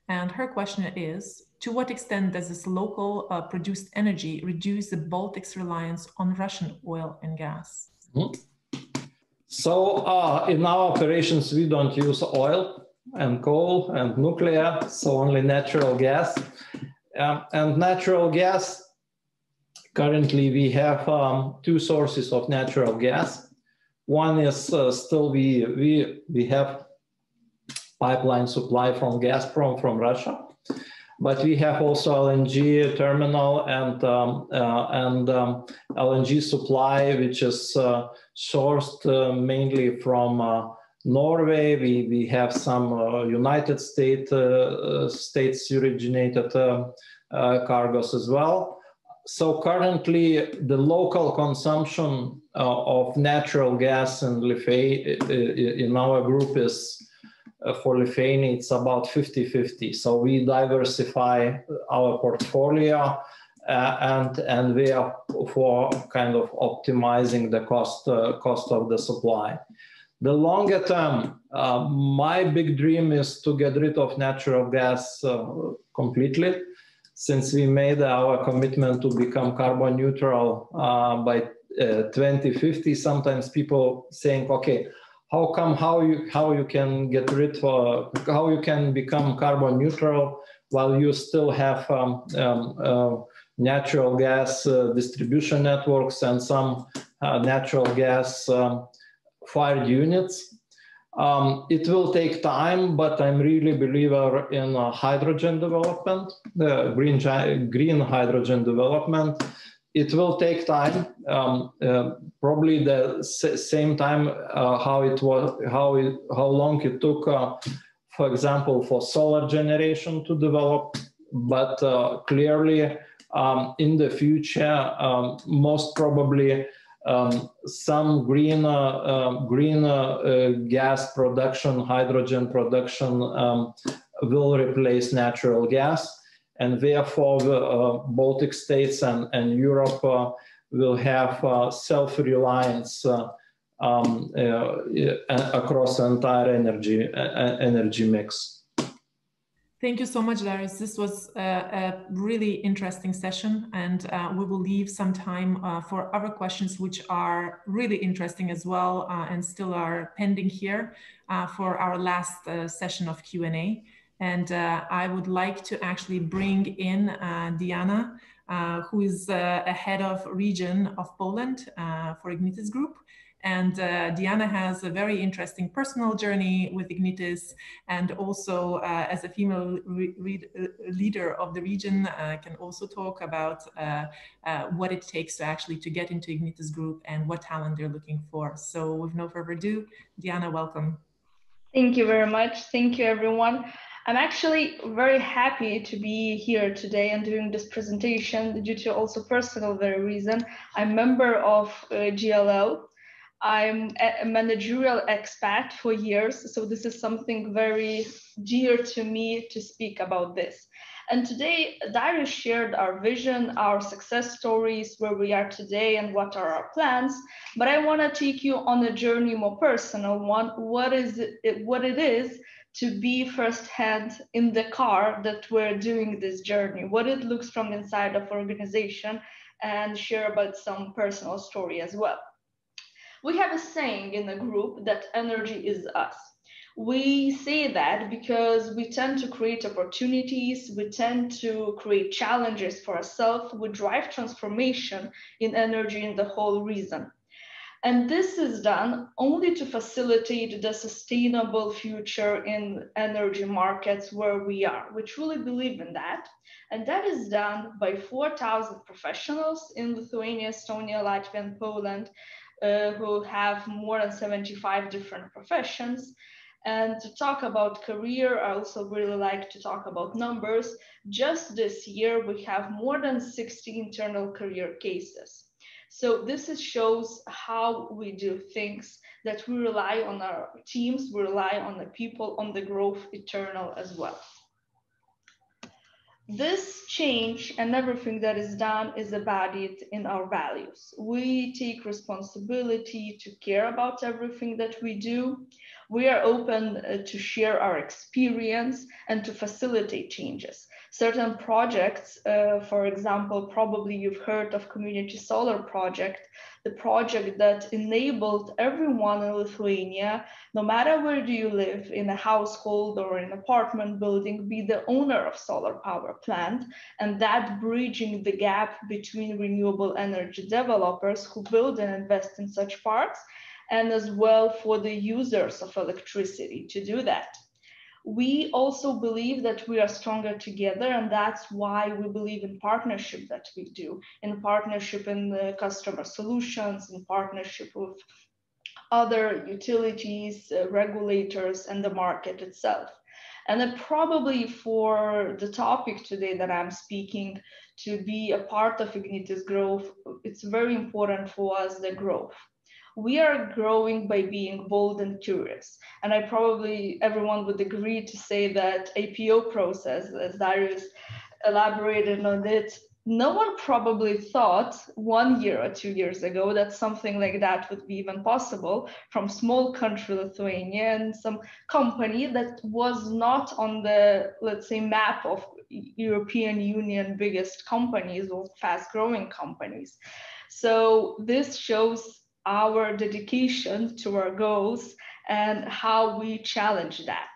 And her question is, to what extent does this local uh, produced energy reduce the Baltic's reliance on Russian oil and gas? Mm -hmm. So uh, in our operations, we don't use oil and coal and nuclear, so only natural gas. Um, and natural gas, currently we have um, two sources of natural gas. One is uh, still we, we, we have pipeline supply from Gazprom from Russia but we have also LNG terminal and um, uh, and um, LNG supply, which is uh, sourced uh, mainly from uh, Norway. We we have some uh, United States uh, states originated cargos as well. So currently, the local consumption of natural gas in Lithuania in our group is for Lithuania, it's about 50-50. So we diversify our portfolio uh, and and we are for kind of optimizing the cost uh, cost of the supply. The longer term, uh, my big dream is to get rid of natural gas uh, completely. Since we made our commitment to become carbon neutral uh, by 2050, sometimes people saying, "Okay, how come how you how you can get rid of how you can become carbon neutral while you still have um, um, uh, natural gas uh, distribution networks and some uh, natural gas um, fired units. Um, it will take time, but I'm really believer in uh, hydrogen development, the green, green hydrogen development it will take time, um, uh, probably the same time uh, how it was, how it, how long it took, uh, for example, for solar generation to develop. But uh, clearly, um, in the future, um, most probably um, some green uh, green uh, gas production, hydrogen production um, will replace natural gas and therefore the Baltic states and, and Europe will have uh, self-reliance um, across the entire energy energy mix. Thank you so much, Darius. This was a, a really interesting session, and uh, we will leave some time uh, for other questions which are really interesting as well uh, and still are pending here for our last session of Q&A. And uh, I would like to actually bring in uh, Diana, uh, who is uh, a head of region of Poland uh, for Ignitis Group. And uh, Diana has a very interesting personal journey with Ignitis and also uh, as a female leader of the region can also talk about what it takes to actually to get into Ignitis group and what talent they're looking for. So with no further ado, Diana, welcome. Thank you very much. Thank you, everyone. I'm actually very happy to be here today and doing this presentation due to also personal very reason. I'm member of uh, GLL I'm a managerial expat for years, so this is something very dear to me to speak about this. And today, Darius shared our vision, our success stories, where we are today, and what are our plans. But I want to take you on a journey, more personal one. What is it, what it is to be firsthand in the car that we're doing this journey? What it looks from inside of organization, and share about some personal story as well. We have a saying in the group that energy is us. We say that because we tend to create opportunities, we tend to create challenges for ourselves, we drive transformation in energy in the whole reason. And this is done only to facilitate the sustainable future in energy markets where we are. We truly believe in that. And that is done by 4,000 professionals in Lithuania, Estonia, Latvia, and Poland uh, who have more than 75 different professions. And to talk about career, I also really like to talk about numbers. Just this year, we have more than 60 internal career cases. So this is, shows how we do things, that we rely on our teams, we rely on the people, on the growth eternal as well. This change and everything that is done is embodied in our values. We take responsibility to care about everything that we do. We are open uh, to share our experience and to facilitate changes certain projects, uh, for example, probably you've heard of Community Solar Project, the project that enabled everyone in Lithuania, no matter where do you live, in a household or an apartment building, be the owner of solar power plant, and that bridging the gap between renewable energy developers who build and invest in such parks, and as well for the users of electricity to do that we also believe that we are stronger together and that's why we believe in partnership that we do in partnership in the customer solutions in partnership with other utilities uh, regulators and the market itself. And then probably for the topic today that i'm speaking to be a part of ignitis growth it's very important for us the growth we are growing by being bold and curious. And I probably everyone would agree to say that IPO process, as Darius elaborated on it, no one probably thought one year or two years ago that something like that would be even possible from small country Lithuania and some company that was not on the, let's say, map of European Union biggest companies or fast growing companies. So this shows our dedication to our goals and how we challenge that.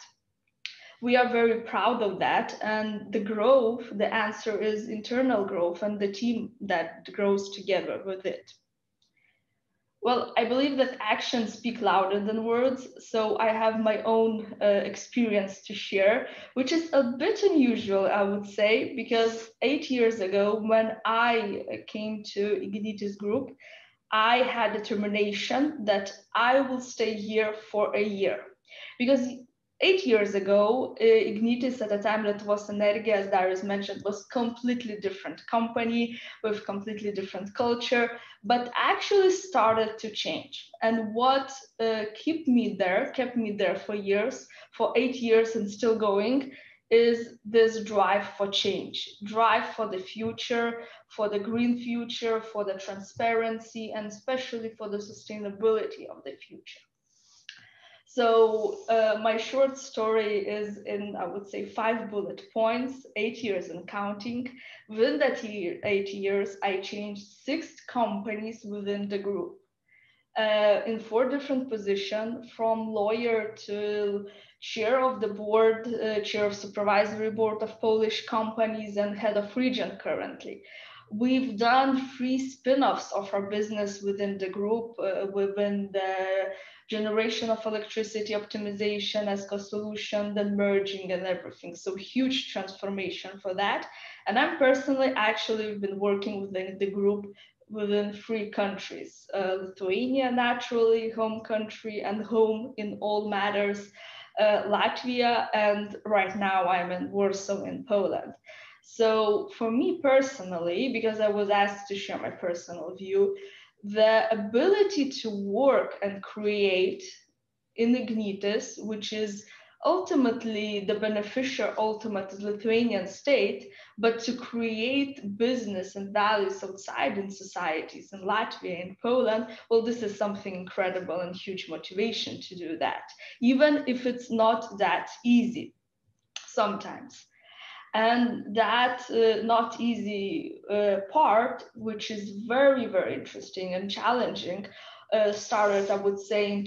We are very proud of that. And the growth, the answer is internal growth and the team that grows together with it. Well, I believe that actions speak louder than words. So I have my own uh, experience to share, which is a bit unusual, I would say, because eight years ago, when I came to Ignitis Group, I had determination that I will stay here for a year because eight years ago, uh, Ignitis at the time that was Energija, as Darius mentioned, was completely different company with completely different culture, but actually started to change. And what uh, kept me there, kept me there for years, for eight years and still going, is this drive for change, drive for the future, for the green future, for the transparency, and especially for the sustainability of the future. So uh, my short story is in, I would say, five bullet points, eight years and counting. Within that year, eight years, I changed six companies within the group. Uh, in four different positions, from lawyer to chair of the board, uh, chair of supervisory board of Polish companies and head of region currently. We've done three spin-offs of our business within the group, uh, within the generation of electricity optimization as a solution, then merging and everything. So huge transformation for that. And I'm personally actually been working within the group within three countries, uh, Lithuania, naturally, home country and home in all matters, uh, Latvia, and right now I'm in Warsaw in Poland. So for me personally, because I was asked to share my personal view, the ability to work and create in Ignitis, which is ultimately the beneficial ultimate Lithuanian state, but to create business and values outside in societies in Latvia and Poland, well, this is something incredible and huge motivation to do that, even if it's not that easy sometimes. And that uh, not easy uh, part, which is very, very interesting and challenging, uh, started, I would say, in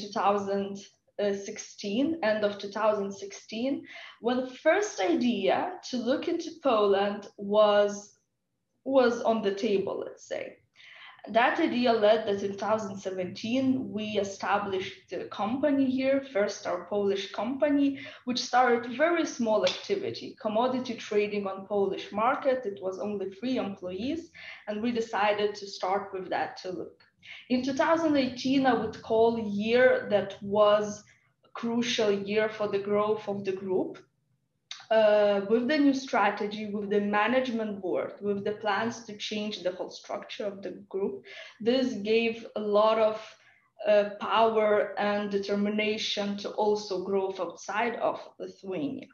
Uh, 2016, end of 2016, when the first idea to look into Poland was, was on the table, let's say. That idea led that in 2017, we established a company here, first our Polish company, which started very small activity, commodity trading on Polish market. It was only three employees, and we decided to start with that to look. In 2018, I would call a year that was a crucial year for the growth of the group uh, with the new strategy, with the management board, with the plans to change the whole structure of the group, this gave a lot of uh, power and determination to also grow outside of Lithuania.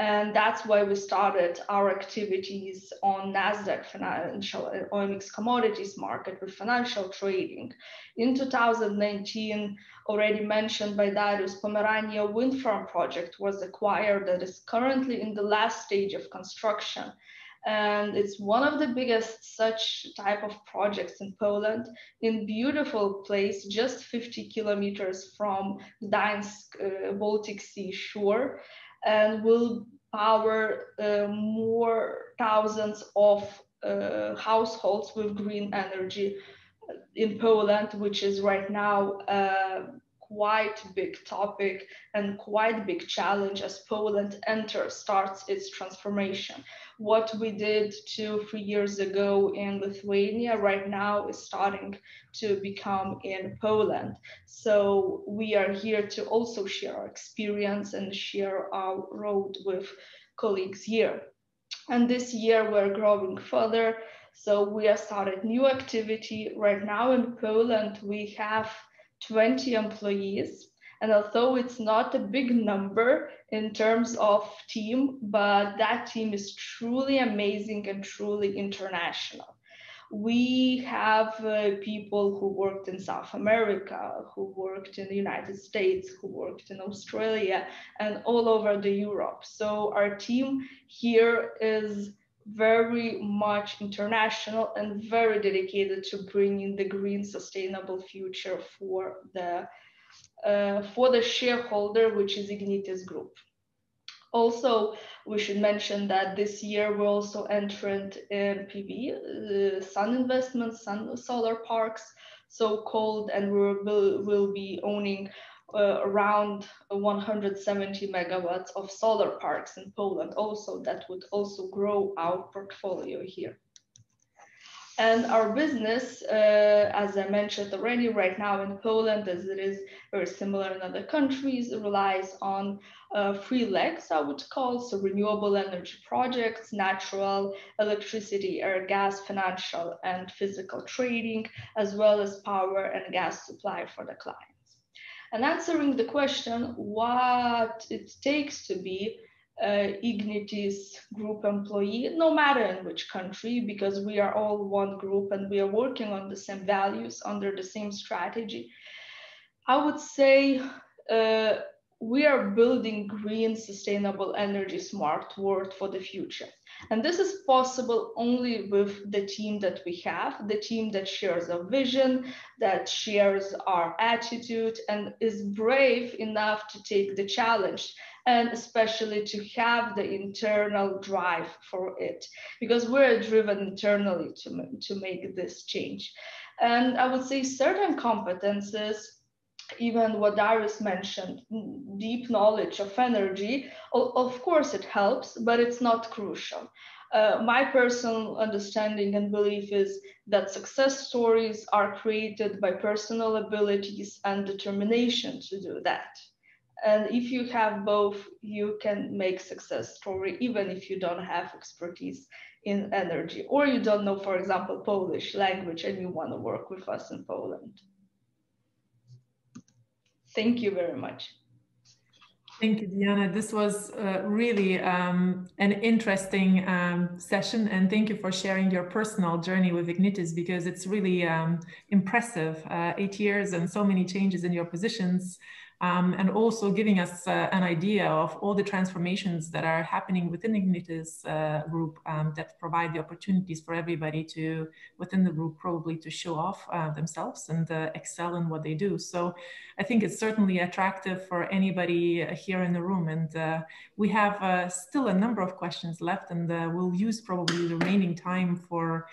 And that's why we started our activities on NASDAQ financial OMX commodities market with financial trading. In 2019, already mentioned by Darius, Pomerania wind farm project was acquired that is currently in the last stage of construction. And it's one of the biggest such type of projects in Poland in beautiful place, just 50 kilometers from Gdańsk uh, Baltic Sea shore and will power uh, more thousands of uh, households with green energy in Poland, which is right now a quite big topic and quite big challenge as Poland enters, starts its transformation what we did two, three years ago in Lithuania right now is starting to become in Poland. So we are here to also share our experience and share our road with colleagues here. And this year we're growing further. So we have started new activity. Right now in Poland, we have 20 employees and although it's not a big number in terms of team, but that team is truly amazing and truly international. We have uh, people who worked in South America, who worked in the United States, who worked in Australia, and all over the Europe. So our team here is very much international and very dedicated to bringing the green sustainable future for the uh, for the shareholder, which is Ignitis Group. Also, we should mention that this year we're also entered in PV, uh, sun investments, sun solar parks, so-called, and we will be owning uh, around 170 megawatts of solar parks in Poland also that would also grow our portfolio here. And our business, uh, as I mentioned already, right now in Poland, as it is very similar in other countries, relies on uh, three legs, I would call, so renewable energy projects, natural electricity, air, gas, financial and physical trading, as well as power and gas supply for the clients. And answering the question what it takes to be uh, Ignitis group employee, no matter in which country, because we are all one group and we are working on the same values under the same strategy. I would say uh, we are building green, sustainable energy smart world for the future. And this is possible only with the team that we have, the team that shares our vision, that shares our attitude, and is brave enough to take the challenge and especially to have the internal drive for it because we're driven internally to, to make this change. And I would say certain competences even what Darius mentioned, deep knowledge of energy, of course it helps, but it's not crucial. Uh, my personal understanding and belief is that success stories are created by personal abilities and determination to do that. And if you have both, you can make success story, even if you don't have expertise in energy, or you don't know, for example, Polish language and you want to work with us in Poland. Thank you very much. Thank you, Diana. This was uh, really um, an interesting um, session, and thank you for sharing your personal journey with Ignitis because it's really um, impressive. Uh, eight years and so many changes in your positions um, and also giving us uh, an idea of all the transformations that are happening within Ignitis uh, group um, that provide the opportunities for everybody to, within the group, probably to show off uh, themselves and uh, excel in what they do. So I think it's certainly attractive for anybody here in the room. And uh, we have uh, still a number of questions left, and we'll use probably the remaining time for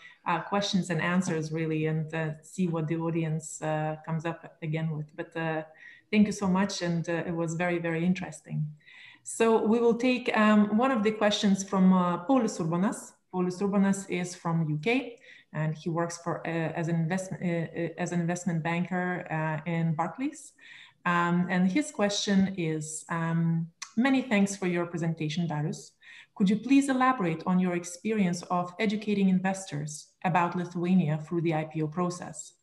questions and answers, really, and see what the audience comes up again with. But Thank you so much. And uh, it was very, very interesting. So we will take um, one of the questions from uh, Paulus Urbanas. Paulus Urbanas is from UK and he works for uh, as an investment uh, uh, as an investment banker uh, in Barclays. Um, and his question is, um, many thanks for your presentation, Darius. Could you please elaborate on your experience of educating investors about Lithuania through the IPO process?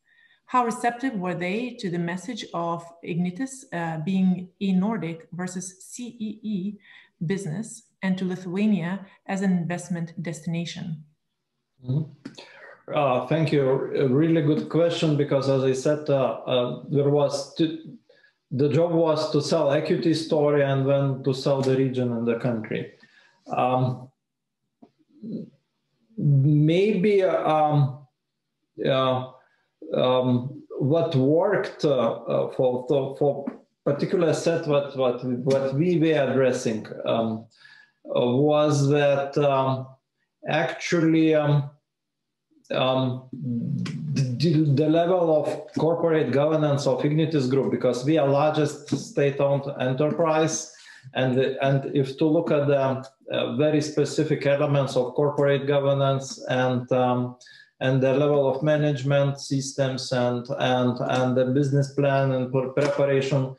How receptive were they to the message of Ignitis uh, being a Nordic versus CEE business and to Lithuania as an investment destination? Mm -hmm. uh, thank you. A really good question because, as I said, uh, uh there was the job was to sell equity story and then to sell the region and the country. Um, maybe um, um, what worked uh, uh, for, for, for particular set what, what, what we were addressing um, uh, was that um, actually um, um, the, the, level of corporate governance of Ignitis Group, because we are largest state-owned enterprise, and and if to look at the uh, very specific elements of corporate governance and um, and the level of management systems and and and the business plan and preparation.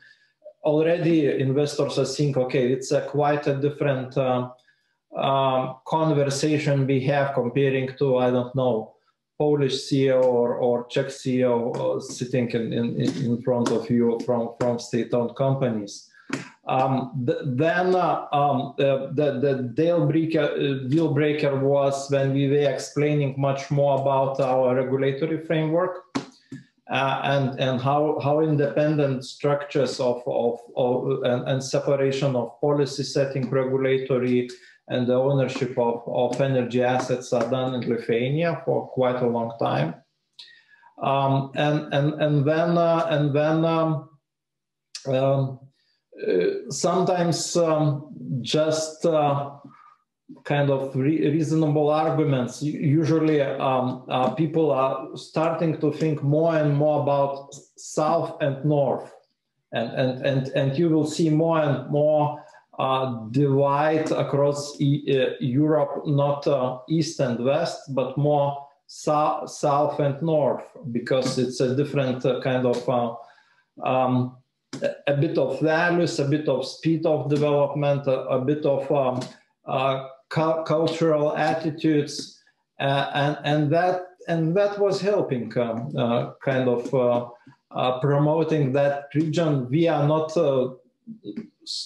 Already investors are seeing okay it's a quite a different uh, conversation we have comparing to i don't know polish ceo or, or czech ceo uh, sitting in, in, in front of you from from state-owned companies um, th then uh, um, the, the, deal breaker, uh, deal breaker was when we were explaining much more about our regulatory framework uh, and, and how, how independent structures of, of, of and, and, separation of policy setting, regulatory, and the ownership of, of energy assets are done in Lithuania for quite a long time. Um, and, and, and then, uh, and then um, um, uh, sometimes um, just uh, kind of re reasonable arguments. Usually, um, uh, people are starting to think more and more about south and north, and and and and you will see more and more uh, divide across e uh, Europe, not uh, east and west, but more so south and north, because it's a different kind of um, a bit of values, a bit of speed of development, a, a bit of um, uh, cu cultural attitudes, uh, and and that and that was helping um, uh, kind of uh, uh, promoting that region. We are not uh,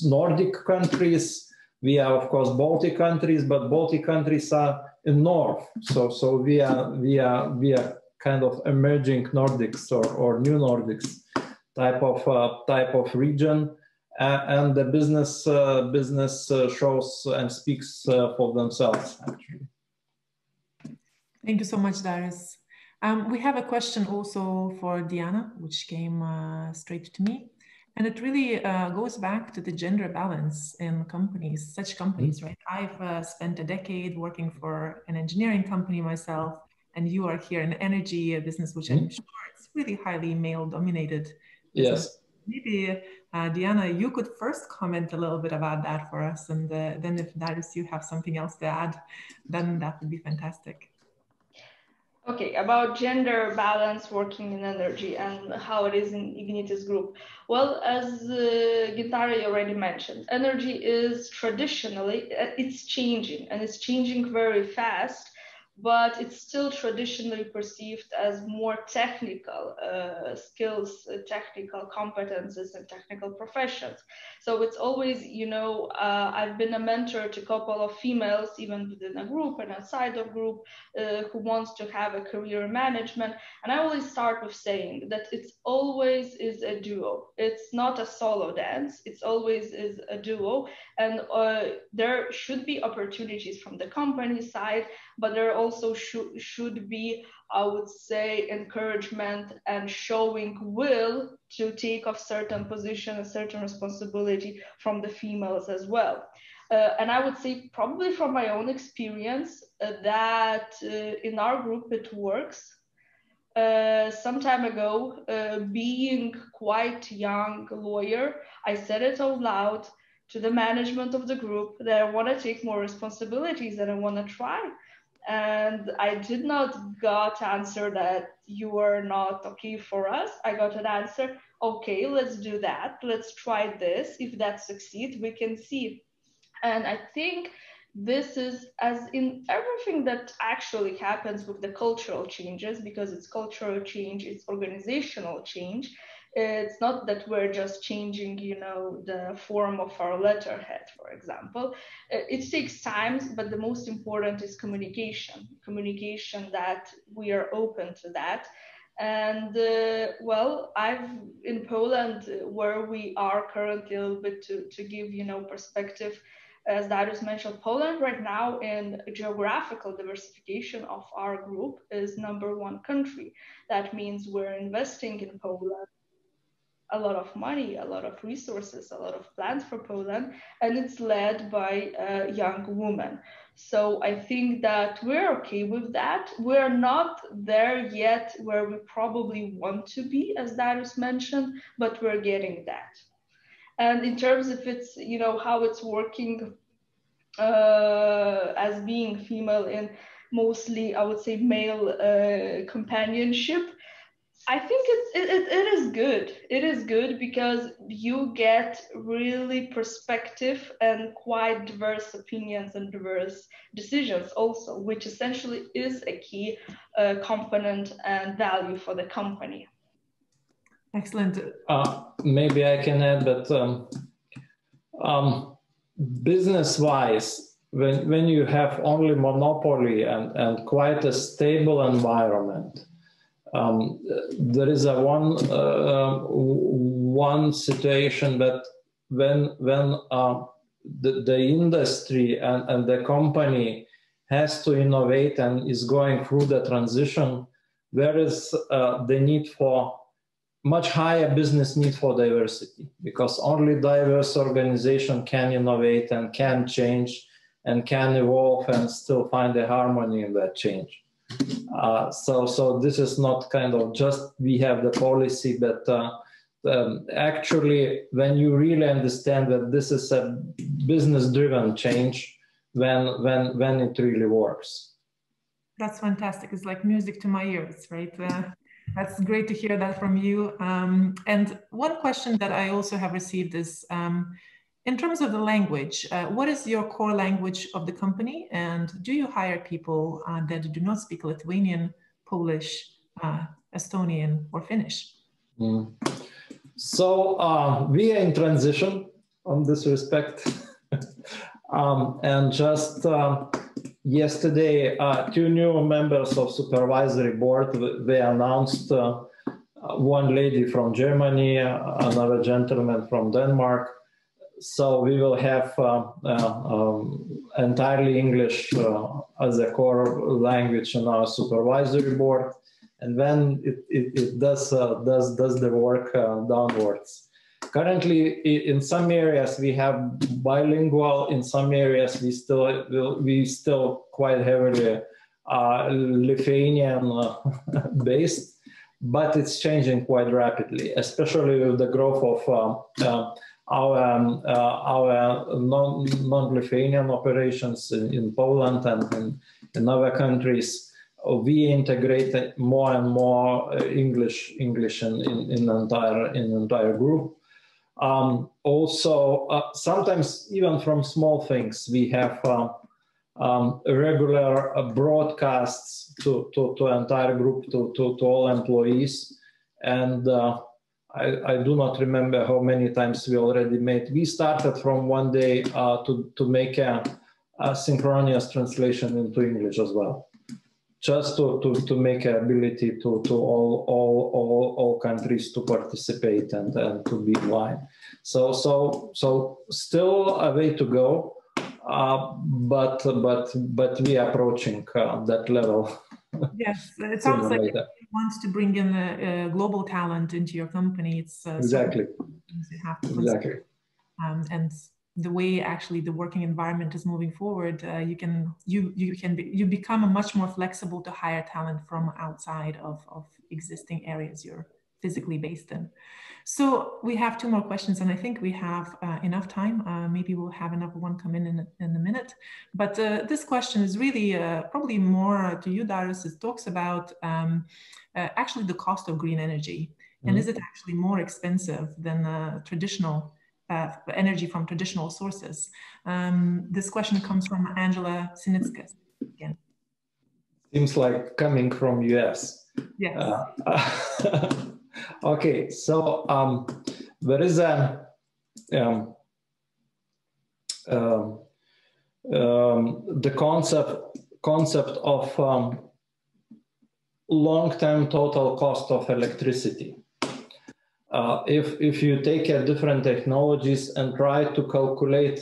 Nordic countries. We are of course Baltic countries, but Baltic countries are in north. So so we are we are we are kind of emerging Nordics or, or new Nordics type of uh, type of region, and the business uh, business uh, shows and speaks for themselves actually. Thank you so much, Darius. Um, we have a question also for Diana, which came straight to me. And it really uh, goes back to the gender balance in companies, such companies, mm-hmm. right? I've uh, spent a decade working for an engineering company myself, and you are here in energy, a business which mm-hmm. I'm sure it's really highly male dominated. Yes. Maybe, uh, Diana, you could first comment a little bit about that for us. And uh, then if Darius, you have something else to add, then that would be fantastic. Okay, about gender balance working in energy and how it is in Ignitis Group. Well, as uh, Gintari already mentioned, energy is traditionally, uh, it's changing and it's changing very fast but it's still traditionally perceived as more technical uh, skills, uh, technical competences, and technical professions. So it's always, you know, uh, I've been a mentor to a couple of females, even within a group and outside of group, uh, who wants to have a career in management. And I always start with saying that it's always is a duo. It's not a solo dance. It's always is a duo, and uh, there should be opportunities from the company side but there also should, should be, I would say, encouragement and showing will to take off certain position and certain responsibility from the females as well. Uh, and I would say, probably from my own experience, uh, that uh, in our group it works. Uh, some time ago, uh, being quite young lawyer, I said it out loud to the management of the group that I want to take more responsibilities and I want to try and I did not got answer that you are not okay for us. I got an answer, okay, let's do that. Let's try this. If that succeeds, we can see. And I think this is as in everything that actually happens with the cultural changes, because it's cultural change, it's organizational change it's not that we're just changing you know the form of our letterhead for example. It takes time but the most important is communication communication that we are open to that. And uh, well i've in poland where we are currently a little bit to, to give you know perspective as Darius mentioned, Poland right now in geographical diversification of our group is number one country. That means we're investing in Poland a lot of money, a lot of resources, a lot of plans for Poland, and it's led by a young woman. So I think that we're okay with that. We're not there yet where we probably want to be, as Darius mentioned, but we're getting that. And in terms of its, you know, how it's working uh, as being female in mostly, I would say, male uh, companionship, I think it's it, it, it is good. It is good because you get really perspective and quite diverse opinions and diverse decisions also, which essentially is a key uh, component and value for the company. Excellent. Uh, maybe I can add that um, um, business-wise, when when you have only monopoly and and quite a stable environment um, there is a one uh, one situation that when when uh, the, the industry and, and the company has to innovate and is going through the transition, there is uh, the need for much higher business need for diversity because only diverse organization can innovate and can change and can evolve and still find a harmony in that change. Uh, so, so this is not kind of just we have the policy, but uh, um, actually, when you really understand that this is a business-driven change, when when when it really works. That's fantastic. It's like music to my ears, right? Uh, that's great to hear that from you. Um, and one question that I also have received is. Um, in terms of the language, uh, what is your core language of the company? And do you hire people uh, that do not speak Lithuanian, Polish, uh, Estonian, or Finnish? Mm. So uh, we are in transition on this respect. um, and just uh, yesterday, uh, two new members of supervisory board, they announced one lady from Germany, another gentleman from Denmark, so we will have uh, uh, um, entirely English uh, as a core language in our supervisory board, and then it, it, it does does does the work downwards. currently, in some areas we have bilingual. In some areas we still we still quite heavily uh, Lithuanian based, but it's changing quite rapidly, especially with the growth of uh, our um, uh, our non non Lithuanian operations in, in Poland and in, in, other countries. We integrate more and more uh, English English in, in, in entire in entire group. Um, also, uh, sometimes even from small things, we have uh, um, regular uh, broadcasts to, to, to entire group, to, to, to all employees. And uh, I, I, do not remember how many times we already made. We started from one day uh, to, to make a, a, synchronous translation into English as well, just to, to, to make an ability to, to all, all, all, all countries to participate and, and to be in line. So, so, so still a way to go, uh, but, but, but we are approaching uh, that level. Yes, it sounds like wants to bring in a, a, global talent into your company, it's uh, exactly exactly. Um, and the way actually the working environment is moving forward, uh, you can you you can be, you become a much more flexible to hire talent from outside of of existing areas you're physically based in. So we have two more questions, and I think we have uh, enough time. Uh, maybe we'll have another one come in in, in a minute. But uh, this question is really uh, probably more to you, Darius. It talks about um, uh, actually the cost of green energy, mm-hmm. and is it actually more expensive than uh, traditional energy from traditional sources? Um, this question comes from Angela Sinitskas again. Seems like coming from US. Yes. Okay, so um, there is a um, um, um the concept concept of um, long-term total cost of electricity. Uh, if if you take a different technologies and try to calculate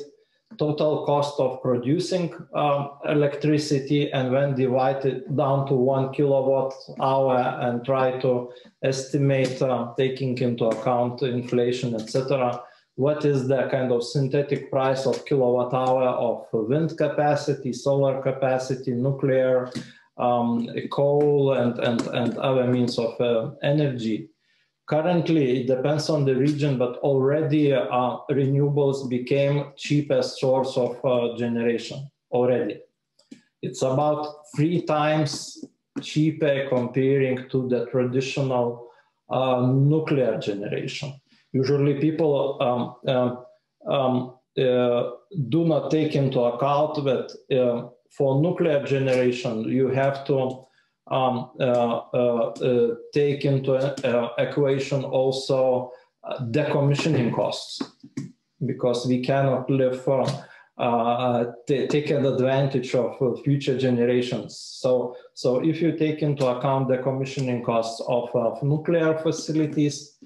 total cost of producing um, electricity and then divide it down to one kilowatt hour and try to estimate, uh, taking into account inflation, etc., what is the kind of synthetic price of kilowatt hour of wind capacity, solar capacity, nuclear, um, coal, and, and, and other means of uh, energy Currently, it depends on the region, but already uh, renewables became cheapest source of uh, generation already. It's about three times cheaper comparing to the traditional uh, nuclear generation. Usually people um, um, um uh, do not take into account that uh, for nuclear generation, you have to um, uh, uh, uh, take into equation also decommissioning costs because we cannot live uh, taking advantage of future generations. So, so if you take into account the commissioning costs of, of nuclear facilities,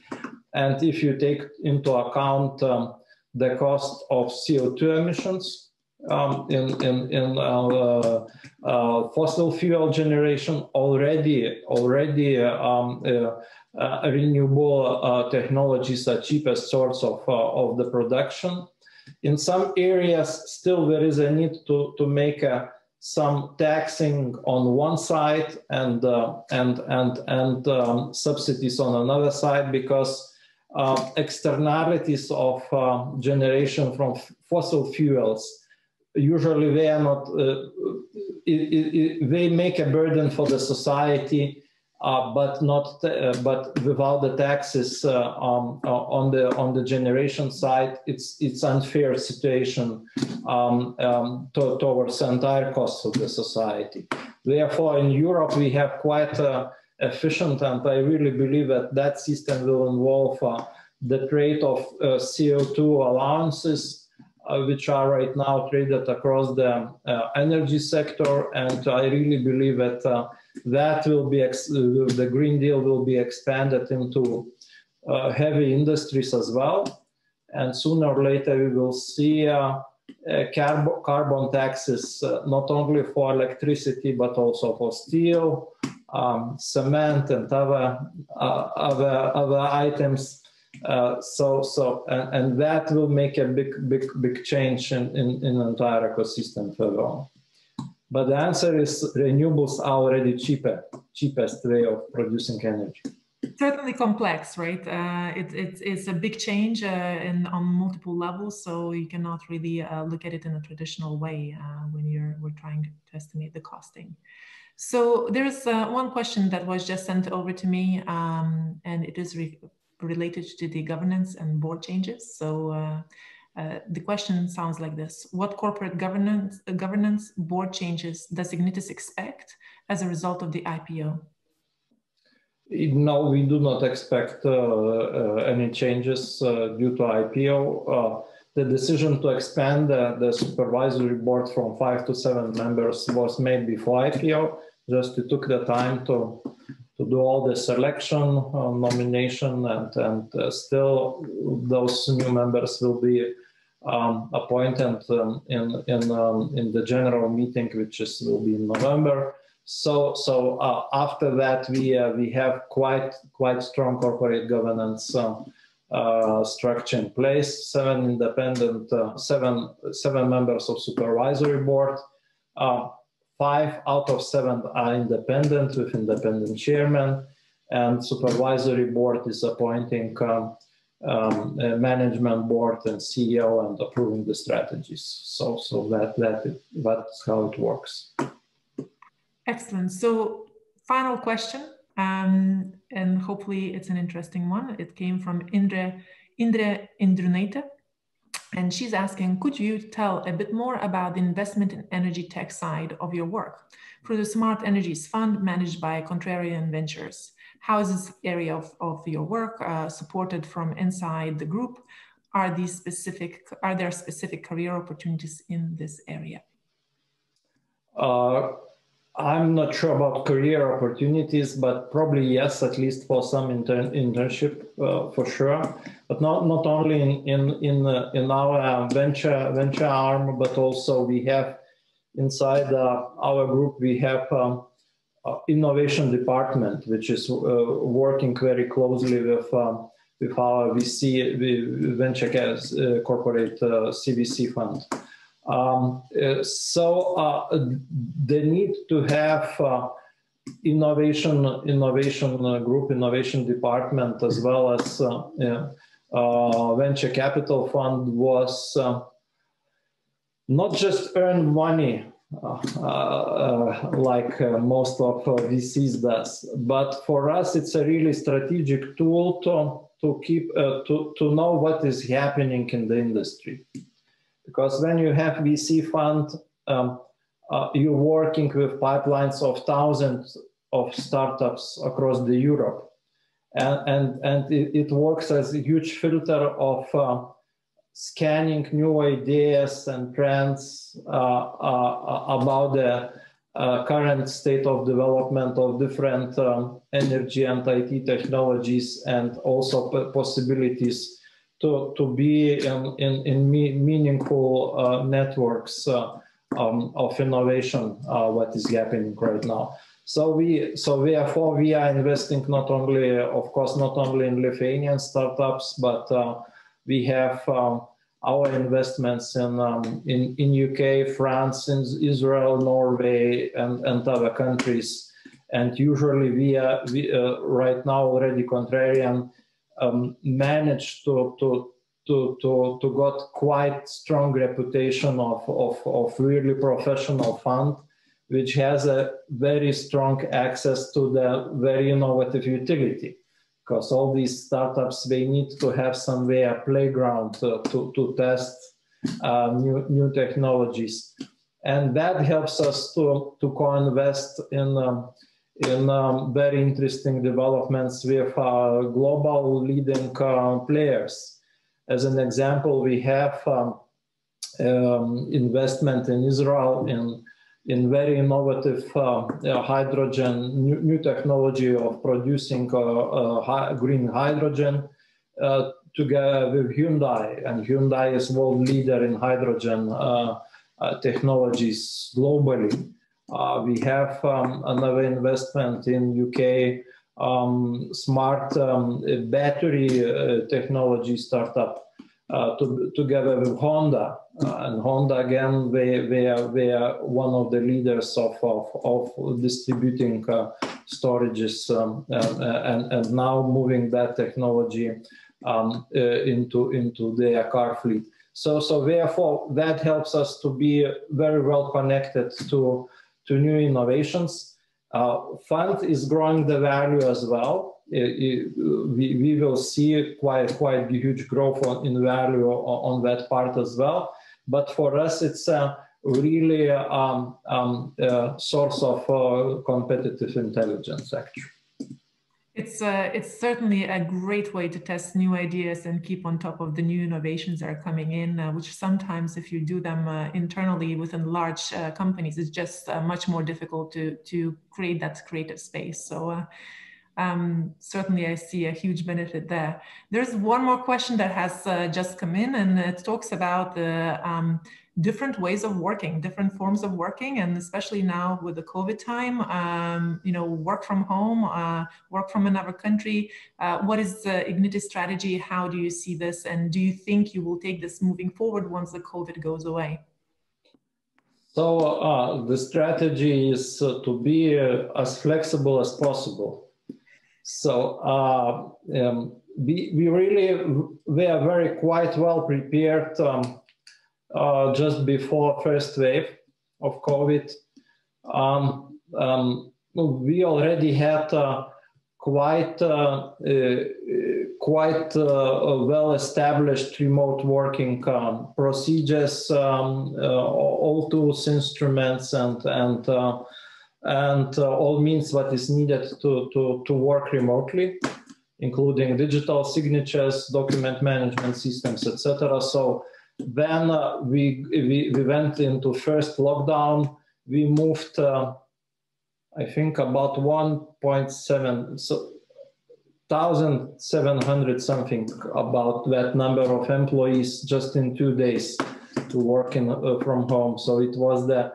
and if you take into account um, the cost of CO2 emissions, um, in, in, in uh, uh, fossil fuel generation already already um, uh, uh renewable uh, technologies are cheapest source of, uh, of the production. In some areas, still there is a need to, to make a, some taxing on one side and and and and um, subsidies on another side because externalities of generation from fossil fuels usually they are not, uh, it, it, they make a burden for the society, uh, but not, uh, but without the taxes uh, um, uh, on the on the generation side, it's it's unfair situation um, um, to, towards the entire cost of the society. Therefore, in Europe, we have quite efficient, and I really believe that that system will involve uh, the trade of CO2 allowances uh, which are right now traded across the uh, energy sector. And I really believe that uh, that will be, the Green Deal will be expanded into heavy industries as well. And sooner or later, we will see uh, carb carbon taxes uh, not only for electricity but also for steel, um, cement, and other uh, other other items Uh, so, so, and, and, that will make a big, big, big change in, in, in entire ecosystem on. But the answer is renewables are already cheaper, cheapest way of producing energy. Certainly complex, right? Uh, it, it, it's a big change uh, in, on multiple levels, so you cannot really uh, look at it in a traditional way uh, when you're we're trying to estimate the costing. So there's uh, one question that was just sent over to me, um, and it is re related to the governance and board changes. So uh, uh, the question sounds like this. What corporate governance, uh, governance board changes does Ignitis expect as a result of the IPO? No, we do not expect uh, uh, any changes due to IPO. the decision to expand the supervisory board from five to seven members was made before IPO. Just we took the time to to do all the selection, uh, nomination, and and uh, still those new members will be um, appointed um, in in um, in the general meeting, which is will be in November. So so uh, after that, we uh, we have quite quite strong corporate governance. Um, uh, structure in place, seven independent, uh, seven seven members of supervisory board, five out of seven are independent with independent chairman, and supervisory board is appointing um, um, management board and CEO and approving the strategies. So, so that that that's how it works. Excellent. So, final question, um, and hopefully it's an interesting one. It came from Indre Indre Indrunaita. And she's asking, could you tell a bit more about the investment in energy tech side of your work? through the Smart Energies Fund managed by Contrarian Ventures, how is this area of, of your work uh, supported from inside the group? Are these specific, are there specific career opportunities in this area? Uh, I'm not sure about career opportunities, but probably yes, at least for some intern internship uh, for sure. But not not only in in in, uh, in our venture venture arm, but also we have inside uh, our group we have um, innovation department, which is uh, working very closely with. Um, with our VC, venture uh, corporate CVC fund. Um, uh, so uh, the need to have uh, innovation, innovation group, innovation department, as well as venture capital fund was not just earn money uh, uh, like uh, most of VCs does. But for us, it's a really strategic tool to to keep to to know what is happening in the industry because when you have VC fund, um, uh, you're working with pipelines of thousands of startups across the Europe. And, and, and it, it works as a huge filter of uh, scanning new ideas and trends uh, uh about the uh, current state of development of different um, energy and IT technologies and also possibilities to, to be in, in, in me, meaningful uh, networks uh, um, of innovation, uh, what is happening right now. So we, so therefore we are investing not only, of course, not only in Lithuanian startups, but uh, we have um, our investments in, um, in, in UK, France, in Israel, Norway, and, and other countries. And usually we are, we, uh, right now already contrarian um, managed to, to, to, to, to got quite strong reputation of, of, of really professional fund, which has a very strong access to the very innovative utility. Because all these startups, they need to have somewhere a playground to, to, to test uh, new, new technologies. And that helps us to, to co-invest in um, in um, very interesting developments with uh, global leading uh, players. As an example, we have um, um, investment in Israel in in very innovative uh, hydrogen, new, new, technology of producing uh, uh, green hydrogen together with Hyundai. And Hyundai is world leader in hydrogen technologies globally. We have um, another investment in UK um, smart um, battery uh, technology startup uh, to, together with Honda. Uh, and Honda, again, they, they, are, they are one of the leaders of, of, of distributing uh, storages um, and, and now moving that technology um, into, into their car fleet. So, so therefore, that helps us to be very well connected to, to new innovations. Uh, fund is growing the value as well. It, it, we, we will see quite quite huge growth on, in value on, on, that part as well. But for us, it's a really um, um, a source of uh, competitive intelligence, actually. It's, uh, it's certainly a great way to test new ideas and keep on top of the new innovations that are coming in, uh, which sometimes if you do them uh, internally within large uh, companies, it's just uh, much more difficult to, to create that creative space. So uh, um, certainly I see a huge benefit there. There's one more question that has just come in and it talks about the um, different ways of working, different forms of working, and especially now with the COVID time, um, you know, work from home, uh, work from another country. Uh, what is the Ignitis strategy? How do you see this? And do you think you will take this moving forward once the COVID goes away? So uh, the strategy is uh, to be uh, as flexible as possible. So uh, um, we, we really, we are very quite well prepared um, uh, just before first wave of COVID. Um, um, we already had uh, quite uh, uh quite uh, well-established remote working um, procedures, um, all tools, instruments, and and and all means what is needed to to to work remotely, including digital signatures, document management systems, etc. So then uh, we, we, we went into first lockdown. We moved, uh, I think, about 1.7, so 1,700 something about that number of employees just in two days to work in, uh, from home. So it was the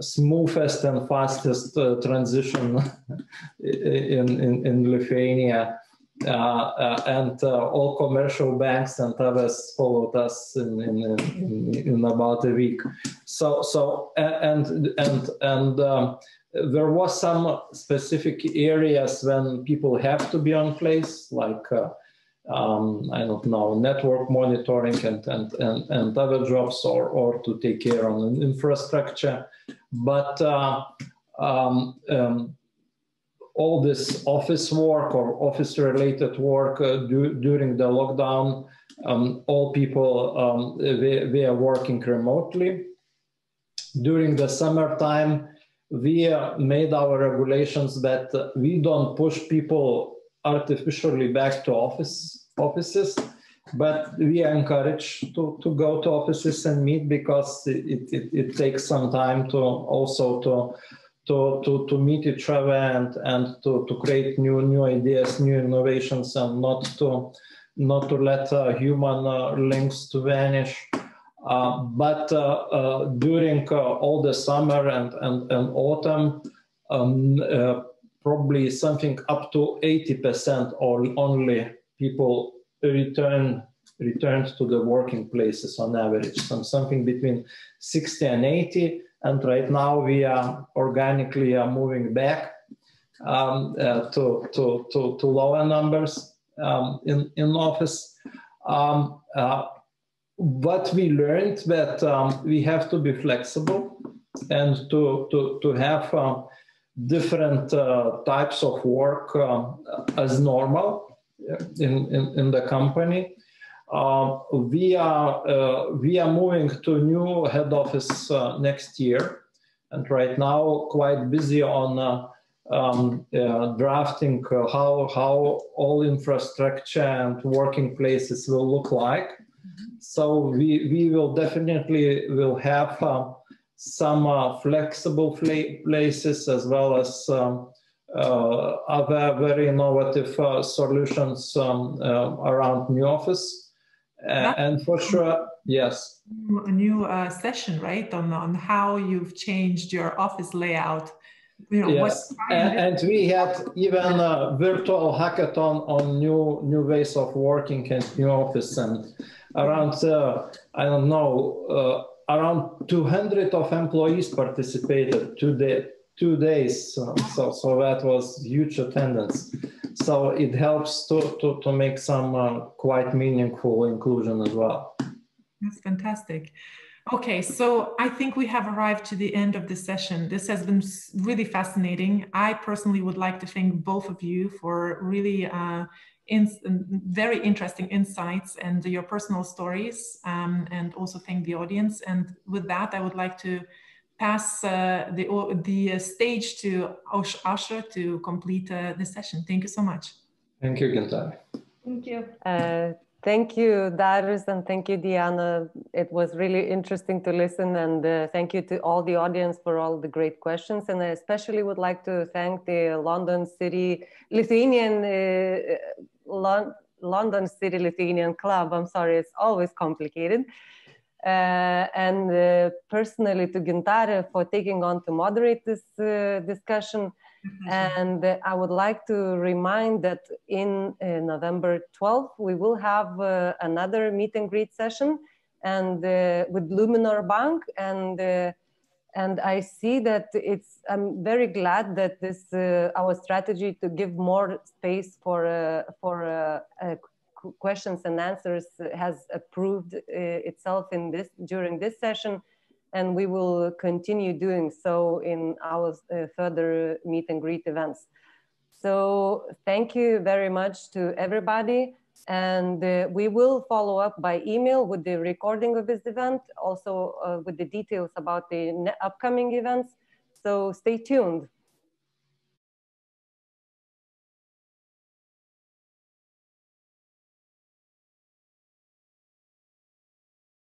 smoothest and fastest uh, transition in, in, in Lithuania uh, uh, and uh, all commercial banks and others followed us in, in, in, in about a week. So, so and and and um, there was some specific areas when people have to be on place, like uh, um, I don't know, network monitoring and, and, and, and other jobs or, or to take care on infrastructure. But uh, um, um, all this office work or office related work uh, do, during the lockdown, um, all people, um, they, they, are working remotely. During the summertime, we uh, made our regulations that we don't push people artificially back to office offices, but we encourage to, to go to offices and meet because it, it, it takes some time to also to to, to, to meet each other and, and to, to create new new ideas, new innovations, and not to not to let uh, human uh, links to vanish. Uh, but uh, uh, during uh, all the summer and, and, and autumn, um, probably something up to 80% or only people return returned to the working places on average, some, something between 60 and 80 and right now we are organically uh, moving back um, uh, to, to, to, to, lower numbers um, in, in office. Um, uh, what we learned that um, we have to be flexible and to, to, to have uh, different uh, types of work um, as normal in, in, in the company. Uh, we are uh, we are moving to a new head office uh, next year, and right now quite busy on um, drafting how how all infrastructure and working places will look like. So we we will definitely will have some uh, flexible places as well as um, uh, other very innovative uh, solutions um, around new office. Uh, and for sure, yes. A new uh, session, right, on, on how you've changed your office layout you know, yeah. and, and, we had even a virtual hackathon on new new ways of working and new office and around uh, I don't know uh, around 200 of employees participated two day two days so, so so that was huge attendance so it helps to to, to make some uh, quite meaningful inclusion as well that's fantastic Okay, so I think we have arrived to the end of this session. This has been really fascinating. I personally would like to thank both of you for really uh, in, very interesting insights and your personal stories, um, and also thank the audience. And with that, I would like to pass uh, the, the stage to Aušra to complete uh, the session. Thank you so much. Thank you, Gintarė. Thank you. Uh, Thank you, Darius, and thank you, Diana. It was really interesting to listen, and uh, thank you to all the audience for all the great questions. And I especially would like to thank the London City Lithuanian uh, Lon London City Lithuanian Club. I'm sorry, it's always complicated. Uh, and uh, personally to Gintarė for taking on to moderate this uh, discussion Mm-hmm. And I would like to remind that in uh, November 12th, we will have uh, another meet and greet session and uh, with Luminor Bank. And, uh, and I see that it's, I'm very glad that this, uh, our strategy to give more space for, uh, for questions and answers has approved itself in this, during this session and we will continue doing so in our uh, further meet and greet events. So thank you very much to everybody. And uh, we will follow up by email with the recording of this event, also uh, with the details about the upcoming events. So stay tuned.